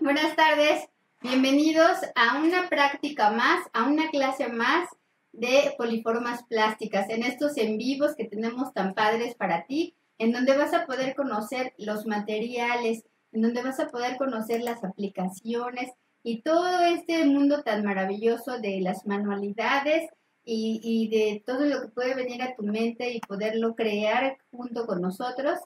buenas tardes. Bienvenidos a una práctica más, a una clase más de poliformas plásticas, en estos en vivos que tenemos tan padres para ti, en donde vas a poder conocer los materiales, en donde vas a poder conocer las aplicaciones y todo este mundo tan maravilloso de las manualidades y, y de todo lo que puede venir a tu mente y poderlo crear junto con nosotros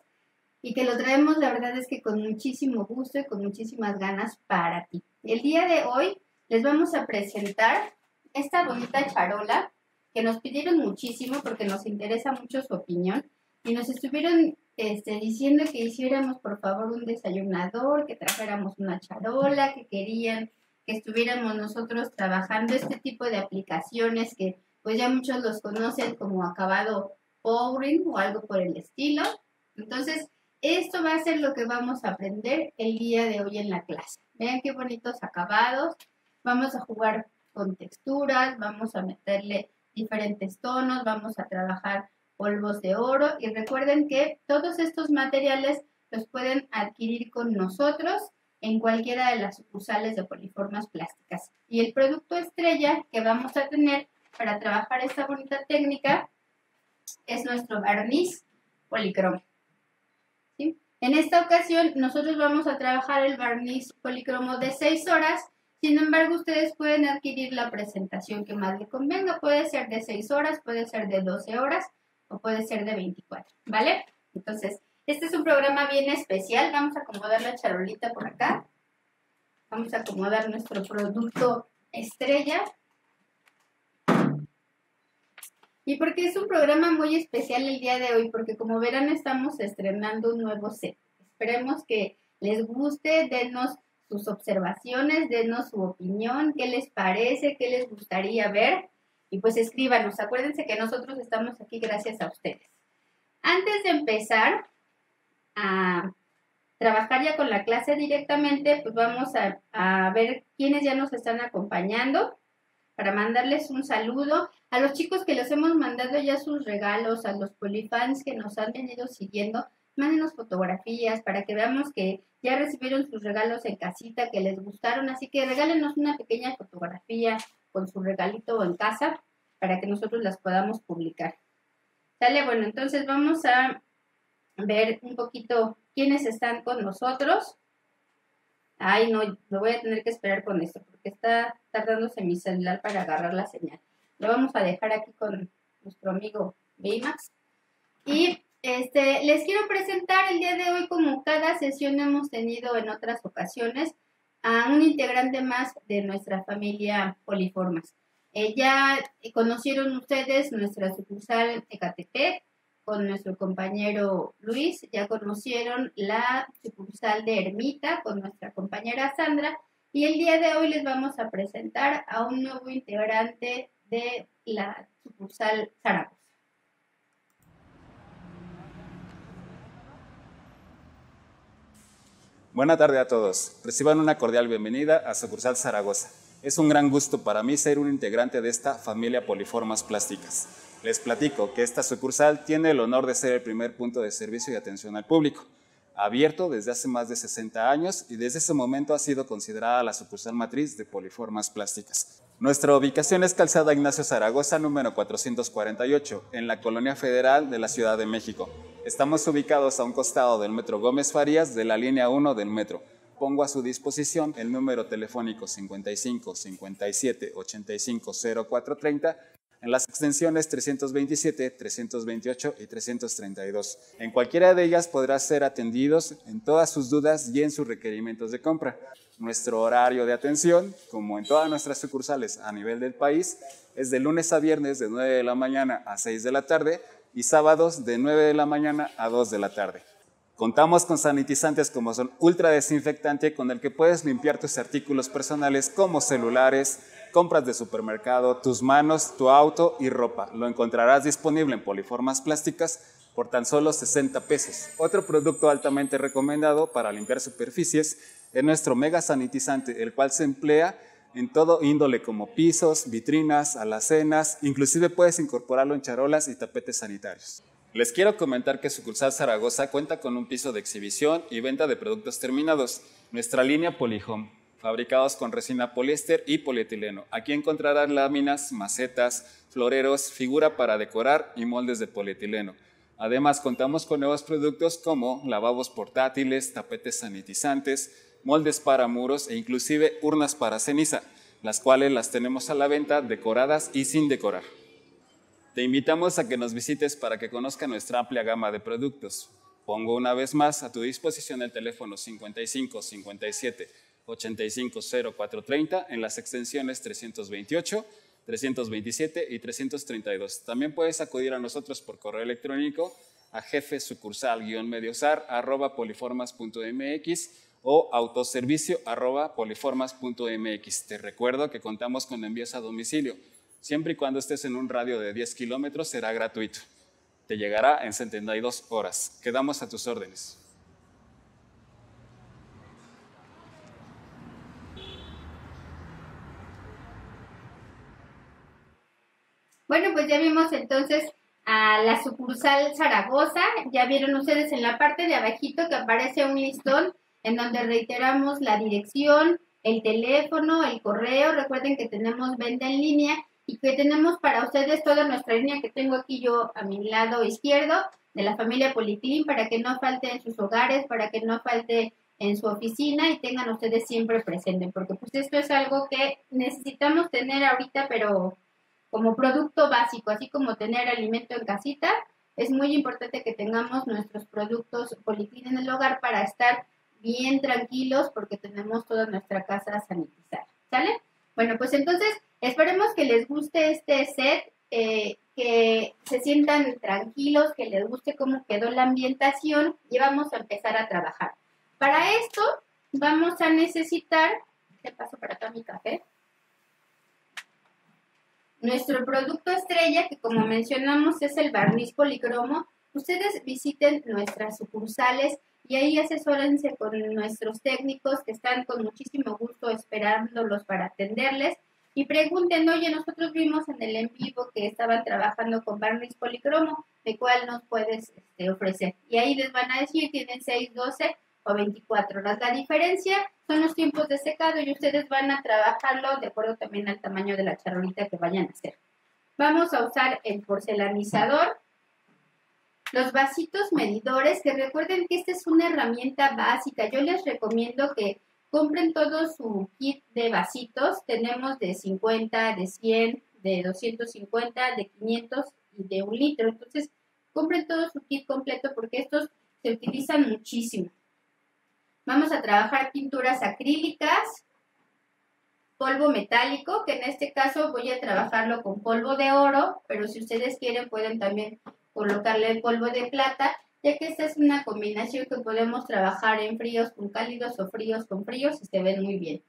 y que lo traemos, la verdad es que con muchísimo gusto y con muchísimas ganas para ti. El día de hoy les vamos a presentar esta bonita charola que nos pidieron muchísimo porque nos interesa mucho su opinión y nos estuvieron este, diciendo que hiciéramos por favor un desayunador, que trajéramos una charola, que querían que estuviéramos nosotros trabajando este tipo de aplicaciones que pues ya muchos los conocen como acabado pouring o algo por el estilo. Entonces, esto va a ser lo que vamos a aprender el día de hoy en la clase. Vean qué bonitos acabados. Vamos a jugar con texturas, vamos a meterle diferentes tonos, vamos a trabajar polvos de oro y recuerden que todos estos materiales los pueden adquirir con nosotros en cualquiera de las sucursales de poliformas plásticas. Y el producto estrella que vamos a tener para trabajar esta bonita técnica es nuestro barniz policromo. En esta ocasión nosotros vamos a trabajar el barniz policromo de 6 horas sin embargo, ustedes pueden adquirir la presentación que más les convenga. Puede ser de 6 horas, puede ser de 12 horas o puede ser de 24, ¿vale? Entonces, este es un programa bien especial. Vamos a acomodar la charolita por acá. Vamos a acomodar nuestro producto estrella. Y porque es un programa muy especial el día de hoy, porque como verán estamos estrenando un nuevo set. Esperemos que les guste, denos sus observaciones, denos su opinión, qué les parece, qué les gustaría ver y pues escríbanos. Acuérdense que nosotros estamos aquí gracias a ustedes. Antes de empezar a trabajar ya con la clase directamente, pues vamos a, a ver quiénes ya nos están acompañando para mandarles un saludo a los chicos que les hemos mandado ya sus regalos, a los polifans que nos han venido siguiendo mándenos fotografías para que veamos que ya recibieron sus regalos en casita, que les gustaron, así que regálenos una pequeña fotografía con su regalito en casa para que nosotros las podamos publicar. Sale, bueno, entonces vamos a ver un poquito quiénes están con nosotros. Ay, no, lo voy a tener que esperar con esto porque está tardándose mi celular para agarrar la señal. Lo vamos a dejar aquí con nuestro amigo Baymax. Y este, les quiero presentar el día de hoy, como cada sesión hemos tenido en otras ocasiones, a un integrante más de nuestra familia Poliformas. Eh, ya conocieron ustedes nuestra sucursal Ecatepec con nuestro compañero Luis, ya conocieron la sucursal de Ermita con nuestra compañera Sandra y el día de hoy les vamos a presentar a un nuevo integrante de la sucursal Zaragoza. Buenas tardes a todos. Reciban una cordial bienvenida a Sucursal Zaragoza. Es un gran gusto para mí ser un integrante de esta familia Poliformas Plásticas. Les platico que esta sucursal tiene el honor de ser el primer punto de servicio y atención al público, abierto desde hace más de 60 años y desde ese momento ha sido considerada la sucursal matriz de Poliformas Plásticas. Nuestra ubicación es Calzada Ignacio Zaragoza, número 448, en la Colonia Federal de la Ciudad de México. Estamos ubicados a un costado del Metro Gómez Farías de la línea 1 del metro. Pongo a su disposición el número telefónico 55 57 85 0430 en las extensiones 327, 328 y 332. En cualquiera de ellas podrá ser atendidos en todas sus dudas y en sus requerimientos de compra. Nuestro horario de atención, como en todas nuestras sucursales a nivel del país, es de lunes a viernes de 9 de la mañana a 6 de la tarde y sábados de 9 de la mañana a 2 de la tarde. Contamos con sanitizantes como son ultra desinfectante con el que puedes limpiar tus artículos personales como celulares, compras de supermercado, tus manos, tu auto y ropa. Lo encontrarás disponible en poliformas plásticas por tan solo 60 pesos. Otro producto altamente recomendado para limpiar superficies es nuestro mega sanitizante, el cual se emplea en todo índole como pisos, vitrinas, alacenas, inclusive puedes incorporarlo en charolas y tapetes sanitarios. Les quiero comentar que Sucursal Zaragoza cuenta con un piso de exhibición y venta de productos terminados. Nuestra línea Polyhome, fabricados con resina poliéster y polietileno. Aquí encontrarán láminas, macetas, floreros, figura para decorar y moldes de polietileno. Además, contamos con nuevos productos como lavabos portátiles, tapetes sanitizantes, moldes para muros e inclusive urnas para ceniza, las cuales las tenemos a la venta decoradas y sin decorar. Te invitamos a que nos visites para que conozca nuestra amplia gama de productos. Pongo una vez más a tu disposición el teléfono 55 57 85 0430 en las extensiones 328, 327 y 332. También puedes acudir a nosotros por correo electrónico a jefe sucursal-mediosar arroba poliformas.mx o autoservicio arroba poliformas.mx. Te recuerdo que contamos con envíos a domicilio Siempre y cuando estés en un radio de 10 kilómetros será gratuito. Te llegará en 72 horas. Quedamos a tus órdenes. Bueno, pues ya vimos entonces a la sucursal Zaragoza. Ya vieron ustedes en la parte de abajito que aparece un listón en donde reiteramos la dirección, el teléfono, el correo. Recuerden que tenemos venta en línea y que tenemos para ustedes toda nuestra línea que tengo aquí yo a mi lado izquierdo de la familia Policlin para que no falte en sus hogares, para que no falte en su oficina y tengan ustedes siempre presente, porque pues esto es algo que necesitamos tener ahorita, pero como producto básico, así como tener alimento en casita, es muy importante que tengamos nuestros productos Policlin en el hogar para estar bien tranquilos porque tenemos toda nuestra casa sanitizada, ¿sale? Bueno, pues entonces Esperemos que les guste este set, eh, que se sientan tranquilos, que les guste cómo quedó la ambientación y vamos a empezar a trabajar. Para esto vamos a necesitar, ¿qué paso para acá mi café? Nuestro producto estrella, que como mencionamos es el barniz policromo, ustedes visiten nuestras sucursales y ahí asesórense con nuestros técnicos que están con muchísimo gusto esperándolos para atenderles y pregunten, oye, nosotros vimos en el en vivo que estaban trabajando con barniz policromo, ¿de cuál nos puedes este, ofrecer? Y ahí les van a decir, tienen 6, 12 o 24 horas. La diferencia son los tiempos de secado y ustedes van a trabajarlo de acuerdo también al tamaño de la charolita que vayan a hacer. Vamos a usar el porcelanizador, los vasitos medidores, que recuerden que esta es una herramienta básica. Yo les recomiendo que compren todo su kit de vasitos. Tenemos de 50, de 100, de 250, de 500 y de un litro. Entonces, compren todo su kit completo porque estos se utilizan muchísimo. Vamos a trabajar pinturas acrílicas, polvo metálico, que en este caso voy a trabajarlo con polvo de oro, pero si ustedes quieren pueden también colocarle el polvo de plata ya que esta es una combinación que podemos trabajar en fríos con cálidos o fríos con fríos y se ven muy bien.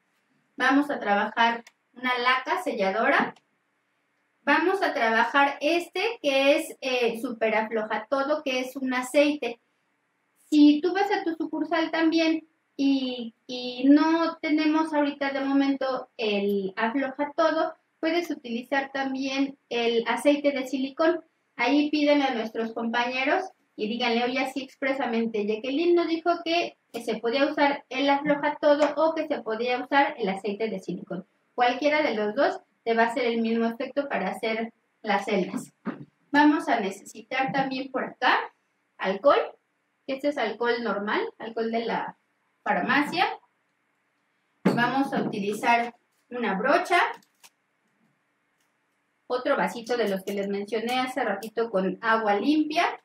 Vamos a trabajar una laca selladora. Vamos a trabajar este que es eh, super afloja todo, que es un aceite. Si tú vas a tu sucursal también y, y no tenemos ahorita de momento el afloja todo, puedes utilizar también el aceite de silicón. Ahí pídenle a nuestros compañeros y díganle hoy así expresamente, Jacqueline nos dijo que, se podía usar el afloja todo o que se podía usar el aceite de silicón. Cualquiera de los dos te va a hacer el mismo efecto para hacer las celdas. Vamos a necesitar también por acá alcohol, este es alcohol normal, alcohol de la farmacia. Vamos a utilizar una brocha, otro vasito de los que les mencioné hace ratito con agua limpia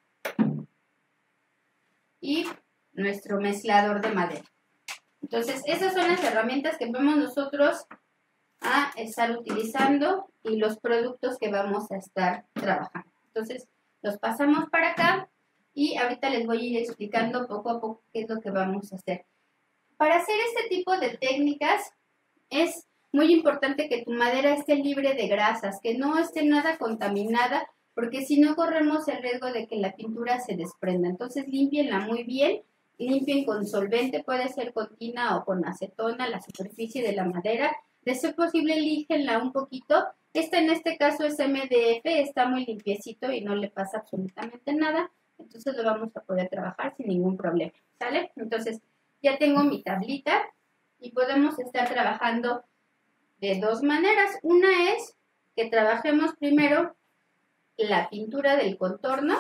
y nuestro mezclador de madera. Entonces, esas son las herramientas que vamos nosotros a estar utilizando y los productos que vamos a estar trabajando. Entonces, los pasamos para acá y ahorita les voy a ir explicando poco a poco qué es lo que vamos a hacer. Para hacer este tipo de técnicas es muy importante que tu madera esté libre de grasas, que no esté nada contaminada porque si no corremos el riesgo de que la pintura se desprenda. Entonces limpienla muy bien, limpien con solvente, puede ser con tina o con acetona la superficie de la madera. De ser posible, líjenla un poquito Este en este caso es MDF, está muy limpiecito y no le pasa absolutamente nada. Entonces lo vamos a poder trabajar sin ningún problema, ¿sale? Entonces ya tengo mi tablita y podemos estar trabajando de dos maneras. Una es que trabajemos primero la pintura del contorno,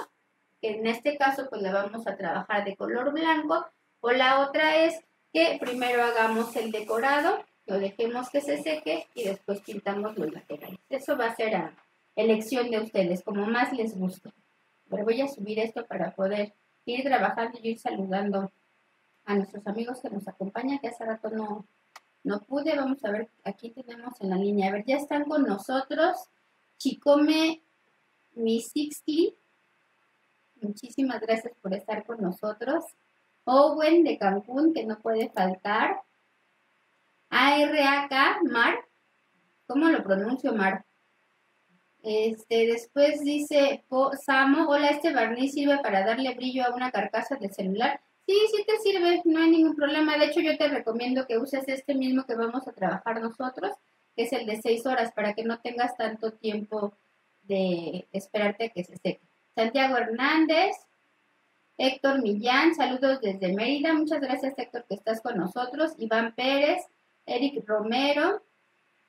que en este caso pues la vamos a trabajar de color blanco, o la otra es que primero hagamos el decorado, lo dejemos que se seque y después pintamos los laterales. Eso va a ser a elección de ustedes, como más les guste. Pero voy a subir esto para poder ir trabajando y ir saludando a nuestros amigos que nos acompañan, que hace rato no, no pude. Vamos a ver, aquí tenemos en la línea. A ver, ya están con nosotros. Chicome Misixli. Muchísimas gracias por estar con nosotros. Owen de Cancún, que no puede faltar. ARAK, Mar. ¿Cómo lo pronuncio, Mar? Este, después dice Samo, hola, este barniz sirve para darle brillo a una carcasa de celular. Sí, sí te sirve, no hay ningún problema. De hecho, yo te recomiendo que uses este mismo que vamos a trabajar nosotros, que es el de 6 horas, para que no tengas tanto tiempo de esperarte que se seque. Santiago Hernández, Héctor Millán, saludos desde Mérida. Muchas gracias, Héctor, que estás con nosotros. Iván Pérez, Eric Romero,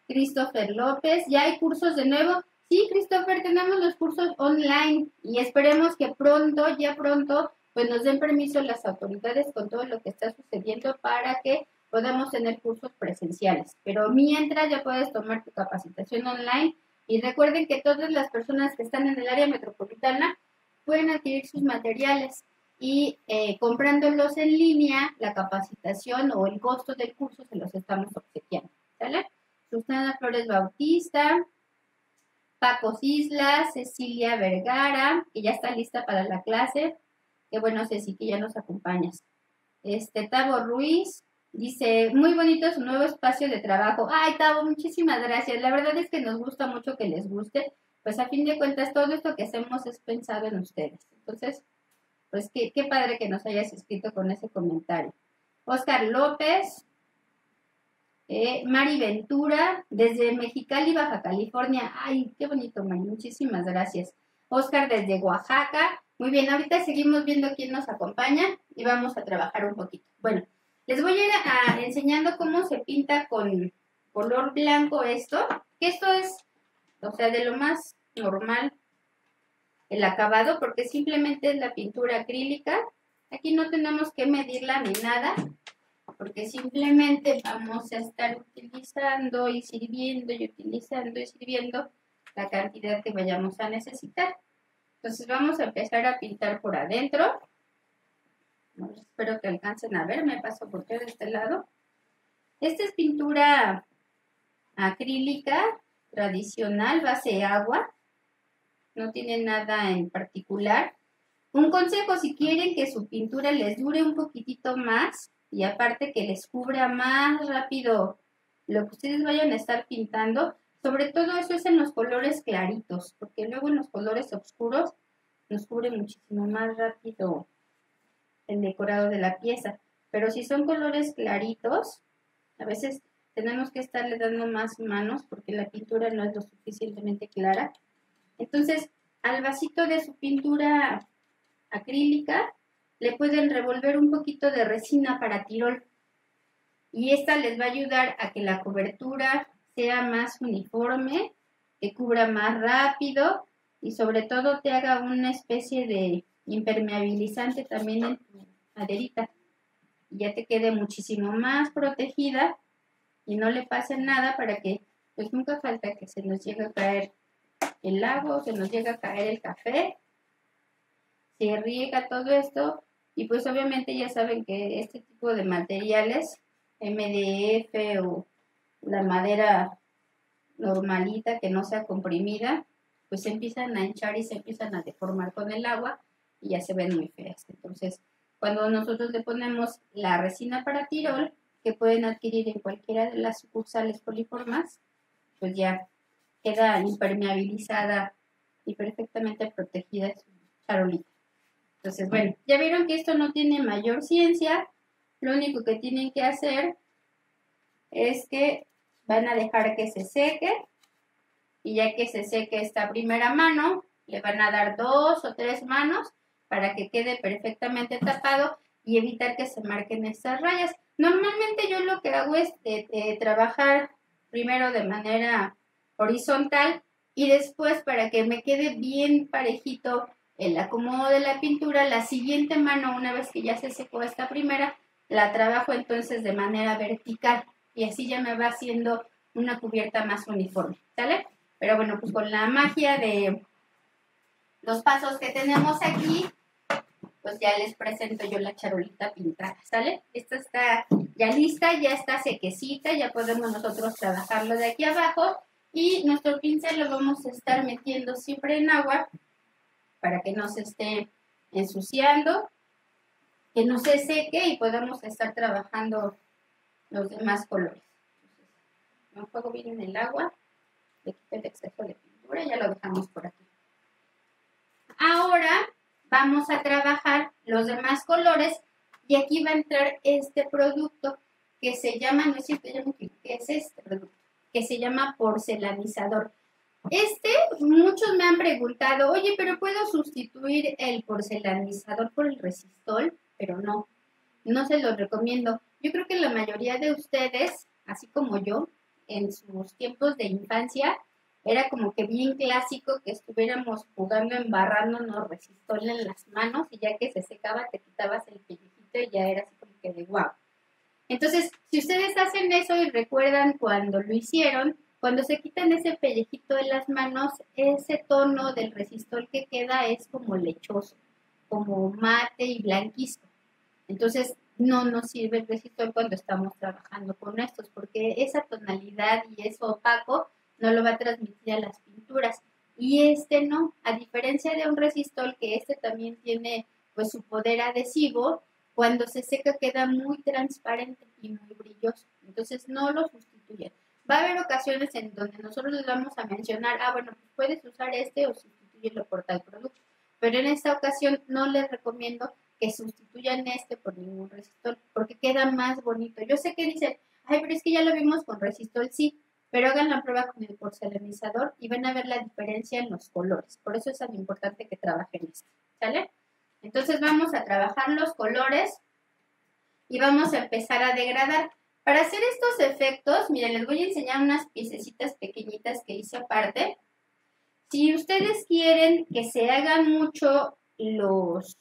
Christopher López. Ya hay cursos de nuevo. Sí, Christopher, tenemos los cursos online y esperemos que pronto, ya pronto, pues nos den permiso las autoridades con todo lo que está sucediendo para que podamos tener cursos presenciales. Pero mientras ya puedes tomar tu capacitación online y recuerden que todas las personas que están en el área metropolitana pueden adquirir sus materiales y eh, comprándolos en línea, la capacitación o el costo del curso se los estamos obsequiando. ¿Sale? Susana Flores Bautista, Paco Islas, Cecilia Vergara, que ya está lista para la clase. Qué bueno, Ceci, que ya nos acompañas. Este, Tavo Ruiz dice, muy bonito su nuevo espacio de trabajo. Ay, Tavo, muchísimas gracias. La verdad es que nos gusta mucho que les guste. Pues a fin de cuentas, todo esto que hacemos es pensado en ustedes. Entonces, pues qué, padre que nos hayas escrito con ese comentario. Oscar López, eh, Mari Ventura, desde Mexicali, Baja California. Ay, qué bonito, Mari. Muchísimas gracias. Oscar desde Oaxaca. Muy bien, ahorita seguimos viendo quién nos acompaña y vamos a trabajar un poquito. Bueno, les voy a ir enseñando cómo se pinta con color blanco esto. Que esto es, o sea, de lo más normal el acabado porque simplemente es la pintura acrílica. Aquí no tenemos que medirla ni nada porque simplemente vamos a estar utilizando y sirviendo y utilizando y sirviendo la cantidad que vayamos a necesitar. Entonces vamos a empezar a pintar por adentro. espero que alcancen a ver, me paso por todo este lado. Esta es pintura acrílica tradicional, base agua. No tiene nada en particular. Un consejo, si quieren que su pintura les dure un poquitito más, y aparte que les cubra más rápido lo que ustedes vayan a estar pintando. Sobre todo eso es en los colores claritos, porque luego en los colores oscuros nos cubre muchísimo más rápido el decorado de la pieza. Pero si son colores claritos, a veces tenemos que estarle dando más manos porque la pintura no es lo suficientemente clara. Entonces, al vasito de su pintura acrílica, le pueden revolver un poquito de resina para tirol y esta les va a ayudar a que la cobertura sea más uniforme, que cubra más rápido y sobre todo te haga una especie de impermeabilizante también en tu maderita. Y ya te quede muchísimo más protegida y no le pase nada para que pues nunca falta que se nos llegue a caer el agua, se nos llegue a caer el café, se riega todo esto y pues obviamente ya saben que este tipo de materiales, MDF o la madera normalita que no sea comprimida, pues se empiezan a hinchar y se empiezan a deformar con el agua y ya se ven muy feas. Entonces, cuando nosotros le ponemos la resina para tirol, que pueden adquirir en cualquiera de las sucursales poliformas, pues ya queda impermeabilizada y perfectamente protegida su charolita. Entonces, bueno, ya vieron que esto no tiene mayor ciencia. Lo único que tienen que hacer es que van a dejar que se seque y ya que se seque esta primera mano, le van a dar dos o tres manos para que quede perfectamente tapado y evitar que se marquen estas rayas. Normalmente yo lo que hago es trabajar primero de manera horizontal y después para que me quede bien parejito el acomodo de la pintura, la siguiente mano, una vez que ya se secó esta primera, la trabajo entonces de manera vertical y así ya me va haciendo una cubierta más uniforme, ¿sale? Pero bueno, pues con la magia de los pasos que tenemos aquí, pues ya les presento yo la charolita pintada, ¿sale? Esta está ya lista, ya está sequecita, ya podemos nosotros trabajarlo de aquí abajo y nuestro pincel lo vamos a estar metiendo siempre en agua para que no se esté ensuciando, que no se seque y podamos estar trabajando los demás colores. Me juego bien en el agua, le quito el exceso de pintura y ya lo dejamos por aquí. Ahora vamos a trabajar los demás colores y aquí va a entrar este producto que se llama, no es cierto, ¿qué es este producto? Que se llama porcelanizador. Este, muchos me han preguntado, oye, pero ¿puedo sustituir el porcelanizador por el resistol? Pero no, no se lo recomiendo. Yo creo que la mayoría de ustedes, así como yo, en sus tiempos de infancia, era como que bien clásico que estuviéramos jugando embarrándonos resistol en las manos y ya que se secaba te quitabas el pellejito y ya era así como que de guau. Entonces, si ustedes hacen eso y recuerdan cuando lo hicieron, cuando se quitan ese pellejito de las manos, ese tono del resistol que queda es como lechoso, como mate y blanquisco. Entonces, no nos sirve el resistol cuando estamos trabajando con estos, porque esa tonalidad y eso opaco no lo va a transmitir a las pinturas. Y este no, a diferencia de un resistol, que este también tiene pues su poder adhesivo, cuando se seca queda muy transparente y muy brilloso. Entonces no lo sustituye. Va a haber ocasiones en donde nosotros les vamos a mencionar, ah, bueno, pues puedes usar este o sustituirlo por tal producto. Pero en esta ocasión no les recomiendo que sustituyan este por ningún resistor, porque queda más bonito. Yo sé que dicen, ay, pero es que ya lo vimos con resistor, sí, pero hagan la prueba con el porcelanizador y van a ver la diferencia en los colores. Por eso es tan importante que trabajen esto, ¿sale? Entonces vamos a trabajar los colores y vamos a empezar a degradar. Para hacer estos efectos, miren, les voy a enseñar unas piececitas pequeñitas que hice aparte. Si ustedes quieren que se hagan mucho los,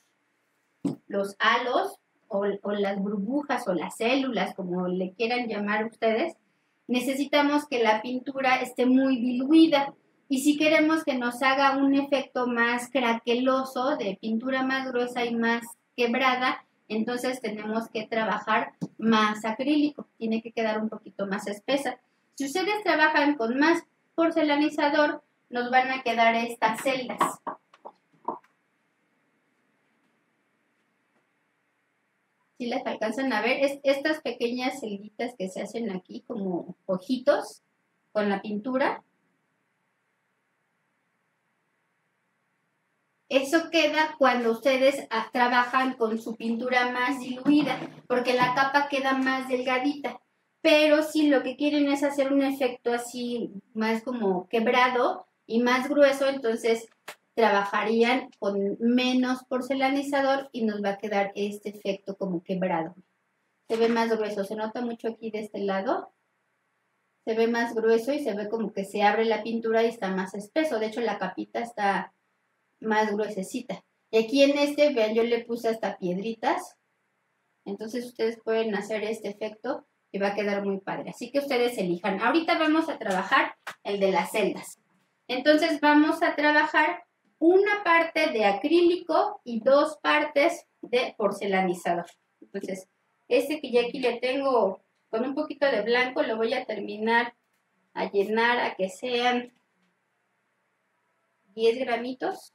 los halos o, las burbujas o las células, como le quieran llamar ustedes, necesitamos que la pintura esté muy diluida. Y si queremos que nos haga un efecto más craqueloso, de pintura más gruesa y más quebrada, entonces tenemos que trabajar más acrílico, tiene que quedar un poquito más espesa. Si ustedes trabajan con más porcelanizador, nos van a quedar estas celdas. Si las alcanzan a ver, es, estas pequeñas celditas que se hacen aquí como ojitos con la pintura, Eso queda cuando ustedes ah, trabajan con su pintura más diluida, porque la capa queda más delgadita. Pero si lo que quieren es hacer un efecto así más como quebrado y más grueso, entonces trabajarían con menos porcelanizador y nos va a quedar este efecto como quebrado. Se ve más grueso, se nota mucho aquí de este lado. Se ve más grueso y se ve como que se abre la pintura y está más espeso. De hecho, la capita está más gruesecita. Y aquí en este, vean, yo le puse hasta piedritas. Entonces ustedes pueden hacer este efecto y va a quedar muy padre. Así que ustedes elijan. Ahorita vamos a trabajar el de las celdas. Entonces vamos a trabajar una parte de acrílico y dos partes de porcelanizador. Entonces, este que ya aquí le tengo con un poquito de blanco, lo voy a terminar a llenar a que sean 10 gramitos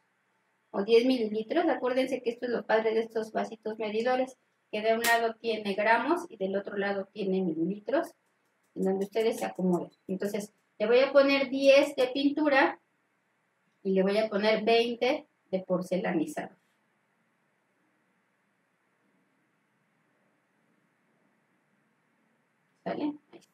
o 10 mililitros. Acuérdense que esto es lo padre de estos vasitos medidores, que de un lado tiene gramos y del otro lado tiene mililitros, en donde ustedes se acomodan. Entonces, le voy a poner 10 de pintura y le voy a poner 20 de porcelanizado. ¿Sale? Ahí está.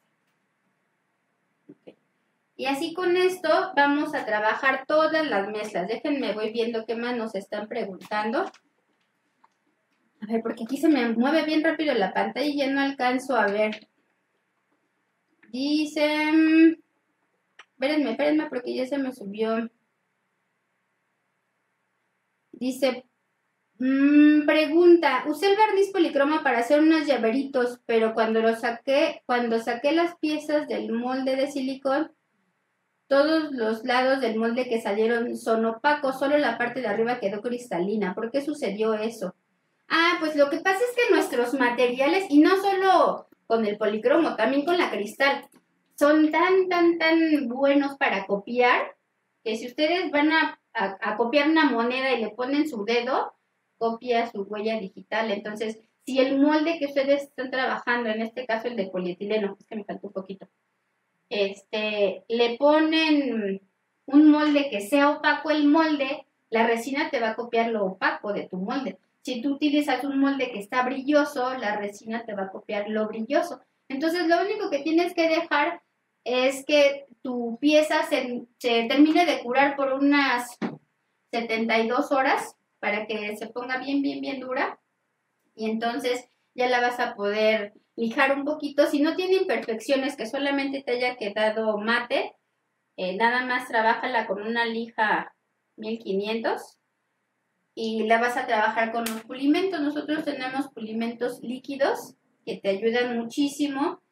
Y así con esto vamos a trabajar todas las mezclas. Déjenme, voy viendo qué más nos están preguntando. A ver, porque aquí se me mueve bien rápido la pantalla y ya no alcanzo a ver. Dicen... Espérenme, espérenme porque ya se me subió. Dice, mmm, pregunta, usé el barniz policroma para hacer unos llaveritos, pero cuando lo saqué, cuando saqué las piezas del molde de silicón, todos los lados del molde que salieron son opacos, solo la parte de arriba quedó cristalina. ¿Por qué sucedió eso? Ah, pues lo que pasa es que nuestros materiales, y no solo con el policromo, también con la cristal, son tan, tan, tan buenos para copiar que si ustedes van a, copiar una moneda y le ponen su dedo, copia su huella digital. Entonces, si el molde que ustedes están trabajando, en este caso el de polietileno, es que me faltó un poquito, este, le ponen un molde que sea opaco el molde, la resina te va a copiar lo opaco de tu molde. Si tú utilizas un molde que está brilloso, la resina te va a copiar lo brilloso. Entonces, lo único que tienes que dejar es que tu pieza se, termine de curar por unas 72 horas para que se ponga bien, bien, bien dura. Y entonces ya la vas a poder lijar un poquito. Si no tiene imperfecciones que solamente te haya quedado mate, eh, nada más trabájala con una lija 1500 y la vas a trabajar con los pulimentos. Nosotros tenemos pulimentos líquidos que te ayudan muchísimo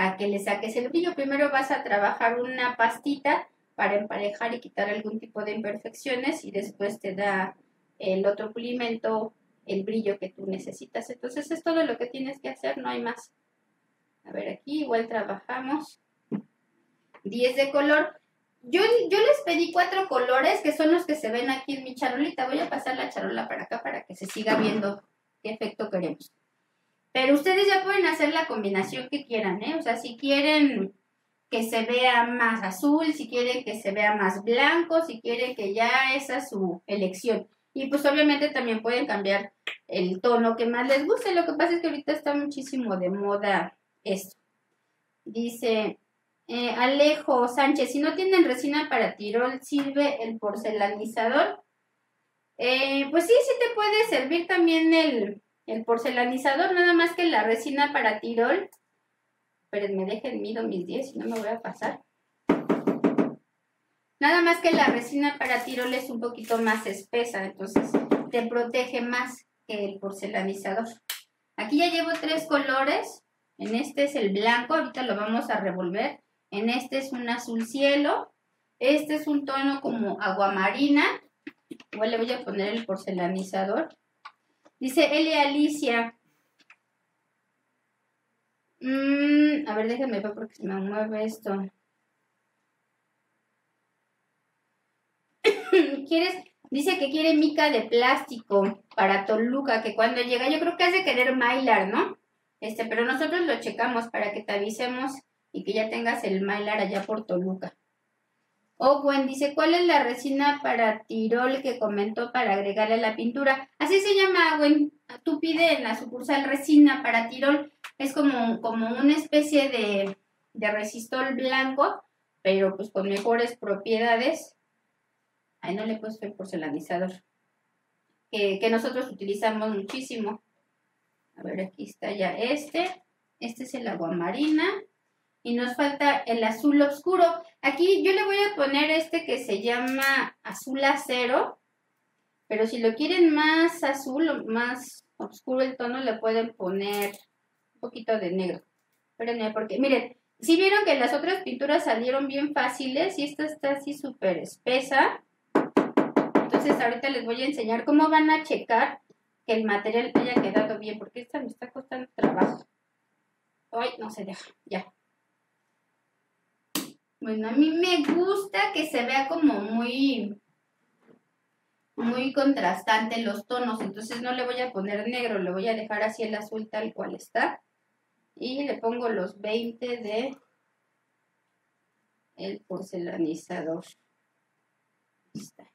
a que le saques el brillo. Primero vas a trabajar una pastita para emparejar y quitar algún tipo de imperfecciones y después te da el otro pulimento el brillo que tú necesitas. Entonces es todo lo que tienes que hacer, no hay más. A ver, aquí igual trabajamos 10 de color. Yo, yo les pedí cuatro colores que son los que se ven aquí en mi charolita. Voy a pasar la charola para acá para que se siga viendo qué efecto queremos. Pero ustedes ya pueden hacer la combinación que quieran, ¿eh? O sea, si quieren que se vea más azul, si quieren que se vea más blanco, si quieren que ya esa es su elección. Y pues obviamente también pueden cambiar el tono que más les guste. Lo que pasa es que ahorita está muchísimo de moda esto. Dice eh, Alejo Sánchez, si no tienen resina para tirol, ¿sirve el porcelanizador? Eh, pues sí, sí te puede servir también el, el porcelanizador, nada más que la resina para tirol. Espérenme, dejen mido mis 10, si no me voy a pasar. Nada más que la resina para tirol es un poquito más espesa, entonces te protege más que el porcelanizador. Aquí ya llevo tres colores. En este es el blanco, ahorita lo vamos a revolver. En este es un azul cielo. Este es un tono como aguamarina. Igual le voy a poner el porcelanizador. Dice Elia Alicia. Mm, a ver, déjenme ver porque se me mueve esto. ¿Quieres? Dice que quiere mica de plástico para Toluca, que cuando llega, yo creo que has de querer Mylar, ¿no? Este, pero nosotros lo checamos para que te avisemos y que ya tengas el Mylar allá por Toluca. Owen dice, ¿cuál es la resina para tirol que comentó para agregarle a la pintura? Así se llama, Owen. Tú pide en la sucursal resina para tirol. Es como, como una especie de, de resistol blanco, pero pues con mejores propiedades. Ahí no le he puesto el porcelanizador. Que, que nosotros utilizamos muchísimo. A ver, aquí está ya este. Este es el agua marina y nos falta el azul oscuro. Aquí yo le voy a poner este que se llama azul acero, pero si lo quieren más azul o más oscuro el tono, le pueden poner un poquito de negro. Espérenme, porque miren, si vieron que las otras pinturas salieron bien fáciles y esta está así súper espesa. Entonces ahorita les voy a enseñar cómo van a checar que el material haya quedado bien, porque esta me está costando trabajo. Ay, no se deja, ya. Bueno, a mí me gusta que se vea como muy, muy contrastante los tonos, entonces no le voy a poner negro, le voy a dejar así el azul tal cual está. Y le pongo los 20 de el porcelanizador. está.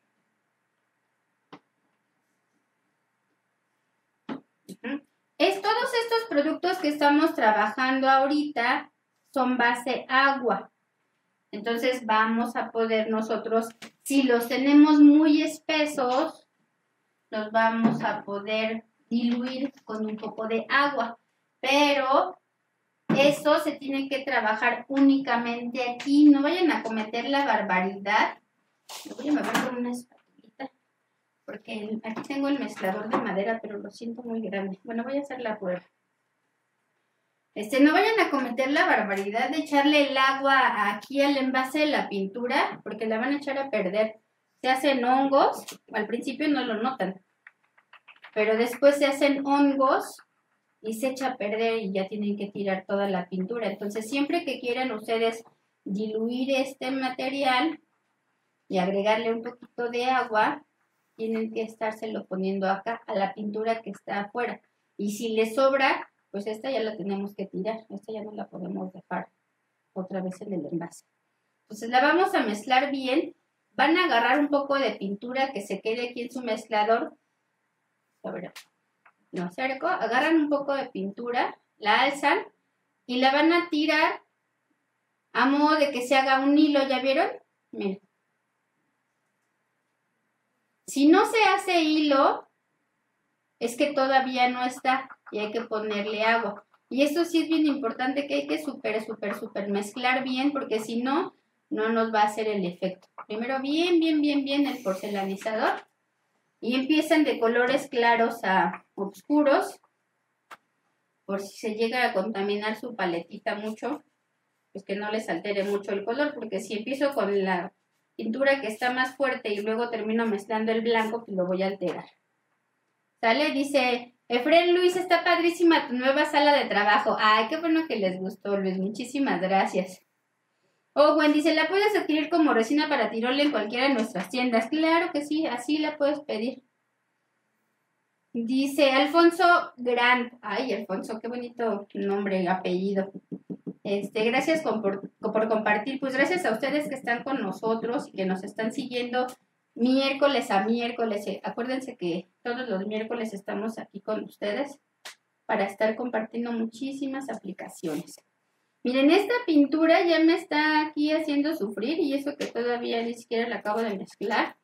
Es, todos estos productos que estamos trabajando ahorita son base agua. Entonces vamos a poder nosotros, si los tenemos muy espesos, los vamos a poder diluir con un poco de agua. Pero eso se tiene que trabajar únicamente aquí. No vayan a cometer la barbaridad. Voy a mover con una espatulita. Porque aquí tengo el mezclador de madera, pero lo siento muy grande. Bueno, voy a hacer la prueba. Este, no vayan a cometer la barbaridad de echarle el agua aquí al envase de la pintura, porque la van a echar a perder. Se hacen hongos, al principio no lo notan, pero después se hacen hongos y se echa a perder y ya tienen que tirar toda la pintura. Entonces, siempre que quieran ustedes diluir este material y agregarle un poquito de agua, tienen que estárselo poniendo acá a la pintura que está afuera. Y si le sobra, pues esta ya la tenemos que tirar, esta ya no la podemos dejar otra vez en el envase. Entonces la vamos a mezclar bien, van a agarrar un poco de pintura que se quede aquí en su mezclador, a ver, no cerco, agarran un poco de pintura, la alzan y la van a tirar a modo de que se haga un hilo, ¿ya vieron? Miren. Si no se hace hilo, es que todavía no está y hay que ponerle agua. Y esto sí es bien importante que hay que súper, súper, súper mezclar bien porque si no, no nos va a hacer el efecto. Primero bien, bien, bien, bien el porcelanizador y empiezan de colores claros a oscuros por si se llega a contaminar su paletita mucho, pues que no les altere mucho el color porque si empiezo con la pintura que está más fuerte y luego termino mezclando el blanco, pues lo voy a alterar. ¿Sale? Dice Efren Luis, está padrísima tu nueva sala de trabajo. Ay, qué bueno que les gustó, Luis. Muchísimas gracias. Oh, Wendy, ¿se la puedes adquirir como resina para tirole en cualquiera de nuestras tiendas? Claro que sí, así la puedes pedir. Dice Alfonso Grant. Ay, Alfonso, qué bonito nombre y apellido. Este, gracias por, por compartir. Pues gracias a ustedes que están con nosotros y que nos están siguiendo miércoles a miércoles. Eh, acuérdense que todos los miércoles estamos aquí con ustedes para estar compartiendo muchísimas aplicaciones. Miren, esta pintura ya me está aquí haciendo sufrir y eso que todavía ni siquiera la acabo de mezclar.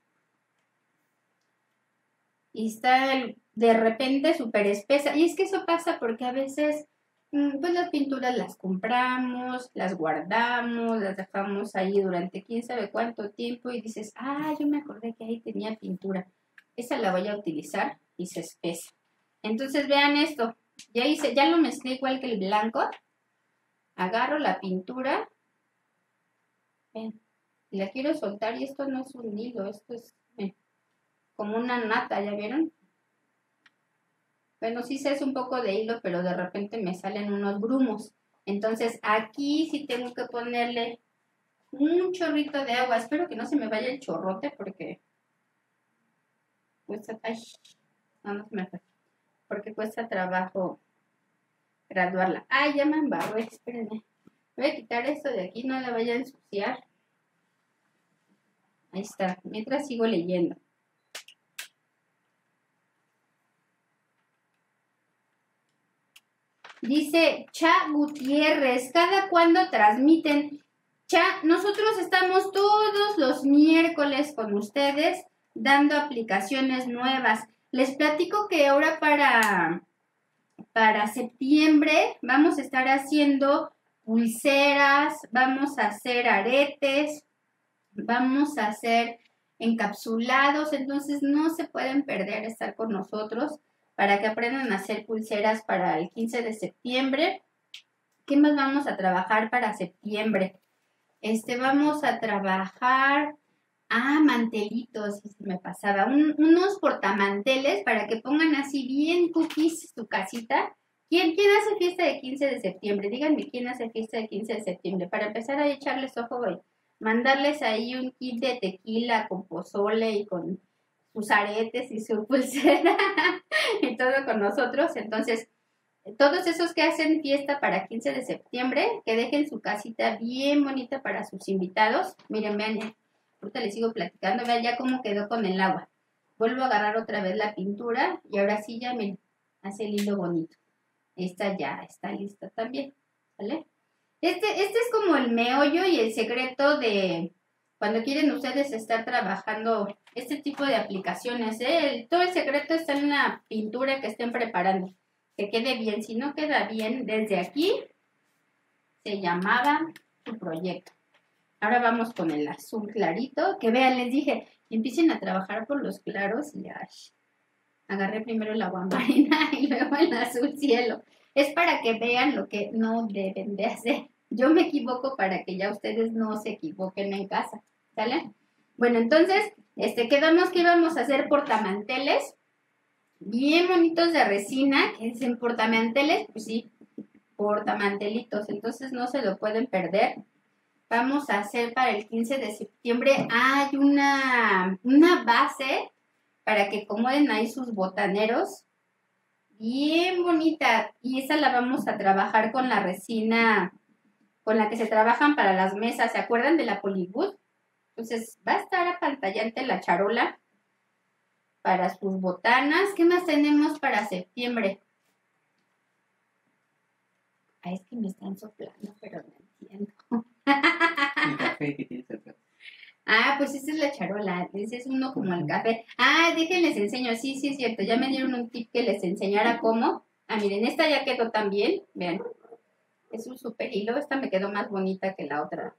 Y está de repente súper espesa. Y es que eso pasa porque a veces pues las pinturas las compramos, las guardamos, las dejamos ahí durante quién sabe cuánto tiempo y dices, ah, yo me acordé que ahí tenía pintura. Esa la voy a utilizar y se espesa. Entonces vean esto, ya hice, ya lo mezclé igual que el blanco. Agarro la pintura. Ven, la quiero soltar y esto no es un hilo, esto es como una nata, ¿ya vieron? Bueno, sí se hace un poco de hilo, pero de repente me salen unos grumos. Entonces aquí sí tengo que ponerle un chorrito de agua. Espero que no se me vaya el chorrote porque cuesta, ay, no, no se me fue. Porque cuesta trabajo graduarla. Ay, ya me embarré, espérenme. Voy a quitar esto de aquí, no la vaya a ensuciar. Ahí está, mientras sigo leyendo. Dice Cha Gutiérrez, ¿cada cuándo transmiten? Cha, nosotros estamos todos los miércoles con ustedes dando aplicaciones nuevas. Les platico que ahora para, para septiembre vamos a estar haciendo pulseras, vamos a hacer aretes, vamos a hacer encapsulados, entonces no se pueden perder estar con nosotros para que aprendan a hacer pulseras para el 15 de septiembre. ¿Qué más vamos a trabajar para septiembre? Este, vamos a trabajar, ah, mantelitos, me pasaba, unos portamanteles para que pongan así bien cookies su casita. ¿Quién, ¿Quién hace fiesta de 15 de septiembre? Díganme quién hace fiesta de 15 de septiembre para empezar a echarles ojo hoy. Mandarles ahí un kit de tequila con pozole y con sus aretes y su pulsera y todo con nosotros. Entonces, todos esos que hacen fiesta para 15 de septiembre, que dejen su casita bien bonita para sus invitados. Miren, vean, ahorita les sigo platicando, vean ya cómo quedó con el agua. Vuelvo a agarrar otra vez la pintura y ahora sí ya me hace el hilo bonito. Esta ya está lista también, ¿vale? Este, este es como el meollo y el secreto de cuando quieren ustedes estar trabajando este tipo de aplicaciones. ¿eh? todo el secreto está en la pintura que estén preparando. Que quede bien. Si no queda bien desde aquí, se llamaba su proyecto. Ahora vamos con el azul clarito. Que vean, les dije, empiecen a trabajar por los claros y. Agarré primero el agua marina y luego el azul cielo. Es para que vean lo que no deben de hacer. Yo me equivoco para que ya ustedes no se equivoquen en casa. ¿Sale? Bueno, entonces, este, quedamos que íbamos a hacer portamanteles bien bonitos de resina, que dicen portamanteles, pues sí, portamantelitos, entonces no se lo pueden perder. Vamos a hacer para el 15 de septiembre, hay una, una base para que acomoden ahí sus botaneros, bien bonita, y esa la vamos a trabajar con la resina con la que se trabajan para las mesas, ¿se acuerdan de la Polywood? Entonces va a estar apantallante la charola para sus botanas. ¿Qué más tenemos para septiembre? Ay, es que me están soplando, pero no entiendo. Ah, pues esa es la charola, ese es uno como el café. Ah, déjenles enseño, sí, sí es cierto, ya me dieron un tip que les enseñara cómo. Ah, miren, esta ya quedó también, vean, es un super hilo, esta me quedó más bonita que la otra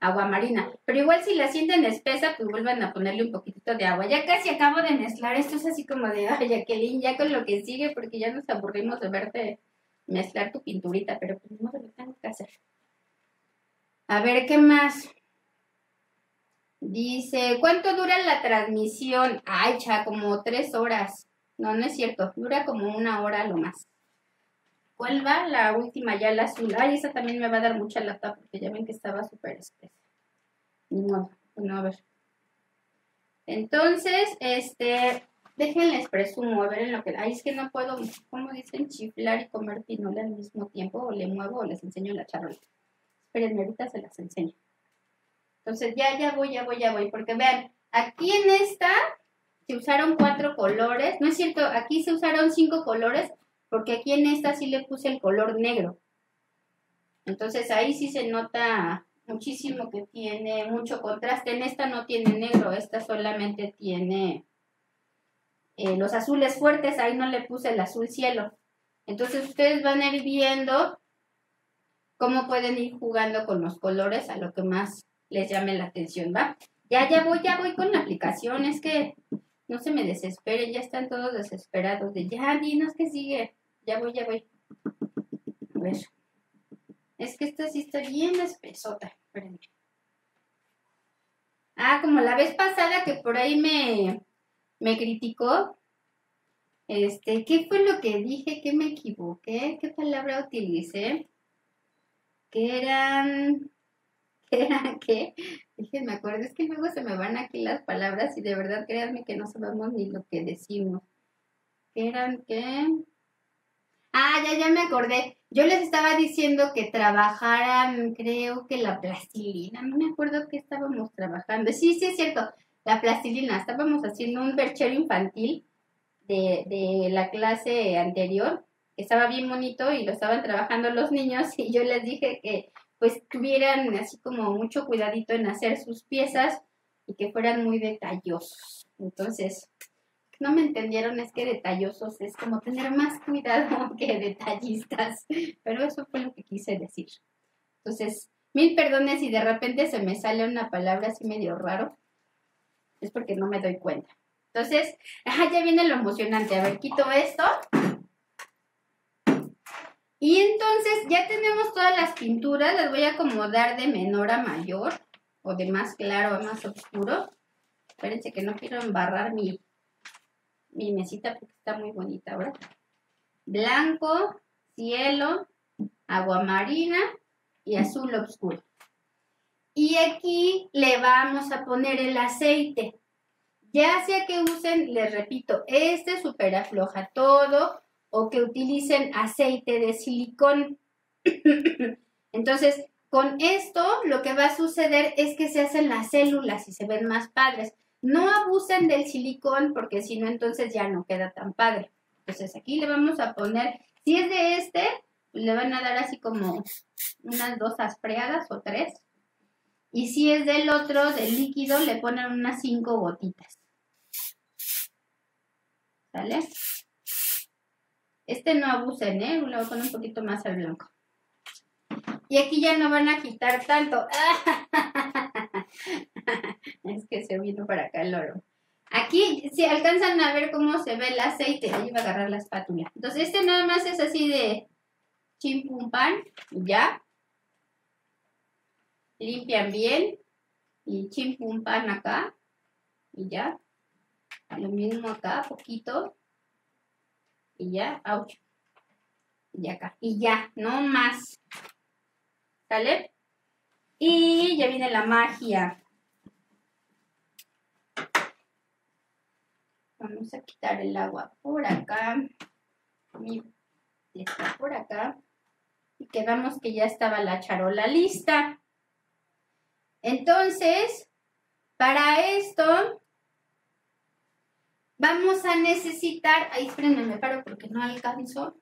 agua marina. Pero igual si la sienten espesa, pues vuelvan a ponerle un poquitito de agua. Ya casi acabo de mezclar, esto es así como de, ay, Jacqueline, ya con lo que sigue, porque ya nos aburrimos de verte mezclar tu pinturita, pero pues no lo tengo que hacer. A ver, ¿qué más? Dice, ¿cuánto dura la transmisión? Ay, cha, como tres horas. No, no es cierto, dura como una hora lo más. ¿Cuál va? La última ya, la azul. Ay, esa también me va a dar mucha lata porque ya ven que estaba súper espesa. Ni modo, bueno, a ver. Entonces, este, déjenles presumo, a ver en lo que... Ay, es que no puedo, ¿cómo dicen? Chiflar y comer pinola al mismo tiempo. O le muevo o les enseño la charola. Espérenme, ahorita se las enseño. Entonces, ya, ya voy, ya voy, ya voy. Porque vean, aquí en esta se usaron cuatro colores. No es cierto, aquí se usaron cinco colores porque aquí en esta sí le puse el color negro. Entonces ahí sí se nota muchísimo que tiene mucho contraste. En esta no tiene negro, esta solamente tiene eh, los azules fuertes, ahí no le puse el azul cielo. Entonces ustedes van a ir viendo cómo pueden ir jugando con los colores a lo que más les llame la atención, ¿va? Ya, ya voy, ya voy con la aplicación, es que no se me desesperen, ya están todos desesperados de ya, dinos que sigue. Ya voy, ya voy. A ver. Es que esta sí está bien espesota. Espérenme. Ah, como la vez pasada que por ahí me, me criticó. Este, ¿qué fue lo que dije? ¿Qué me equivoqué? ¿Qué palabra utilicé? Que eran. ¿Qué eran qué? Dije, me acuerdo, es que luego se me van aquí las palabras y de verdad créanme que no sabemos ni lo que decimos. ¿Qué eran qué? Ah, ya, ya me acordé. Yo les estaba diciendo que trabajaran, creo que la plastilina. No me acuerdo qué estábamos trabajando. Sí, sí, es cierto. La plastilina. Estábamos haciendo un berchero infantil de, de la clase anterior. Que estaba bien bonito y lo estaban trabajando los niños. Y yo les dije que pues tuvieran así como mucho cuidadito en hacer sus piezas y que fueran muy detallosos. Entonces, no me entendieron es que detallosos es como tener más cuidado que detallistas, pero eso fue lo que quise decir. Entonces, mil perdones si de repente se me sale una palabra así medio raro, es porque no me doy cuenta. Entonces, ya viene lo emocionante. A ver, quito esto. Y entonces ya tenemos todas las pinturas, las voy a acomodar de menor a mayor, o de más claro a más oscuro. Espérense que no quiero embarrar mi, mi mesita porque está muy bonita, ¿verdad? Blanco, cielo, agua marina y azul oscuro. Y aquí le vamos a poner el aceite. Ya sea que usen, les repito, este super afloja todo o que utilicen aceite de silicón. Entonces, con esto lo que va a suceder es que se hacen las células y se ven más padres. No abusen del silicón porque si no entonces ya no queda tan padre. Entonces aquí le vamos a poner, si es de este, le van a dar así como unas dos aspreadas o tres. Y si es del otro, del líquido, le ponen unas cinco gotitas. ¿Sale? Este no abusen, ¿eh? Le voy un poquito más al blanco. Y aquí ya no van a quitar tanto. es que se vino para acá el oro. Aquí, si alcanzan a ver cómo se ve el aceite, ahí va a agarrar la espátula. Entonces, este nada más es así de chimpum pan, ya. Limpian bien y chimpum pan acá y ya. Lo mismo acá, poquito. Y ya, ouch. Y acá. Y ya, no más. ¿Sale? Y ya viene la magia. Vamos a quitar el agua por acá. Está por acá. Y quedamos que ya estaba la charola lista. Entonces, para esto, vamos a necesitar, ahí espérenme, me paro porque no alcanzo,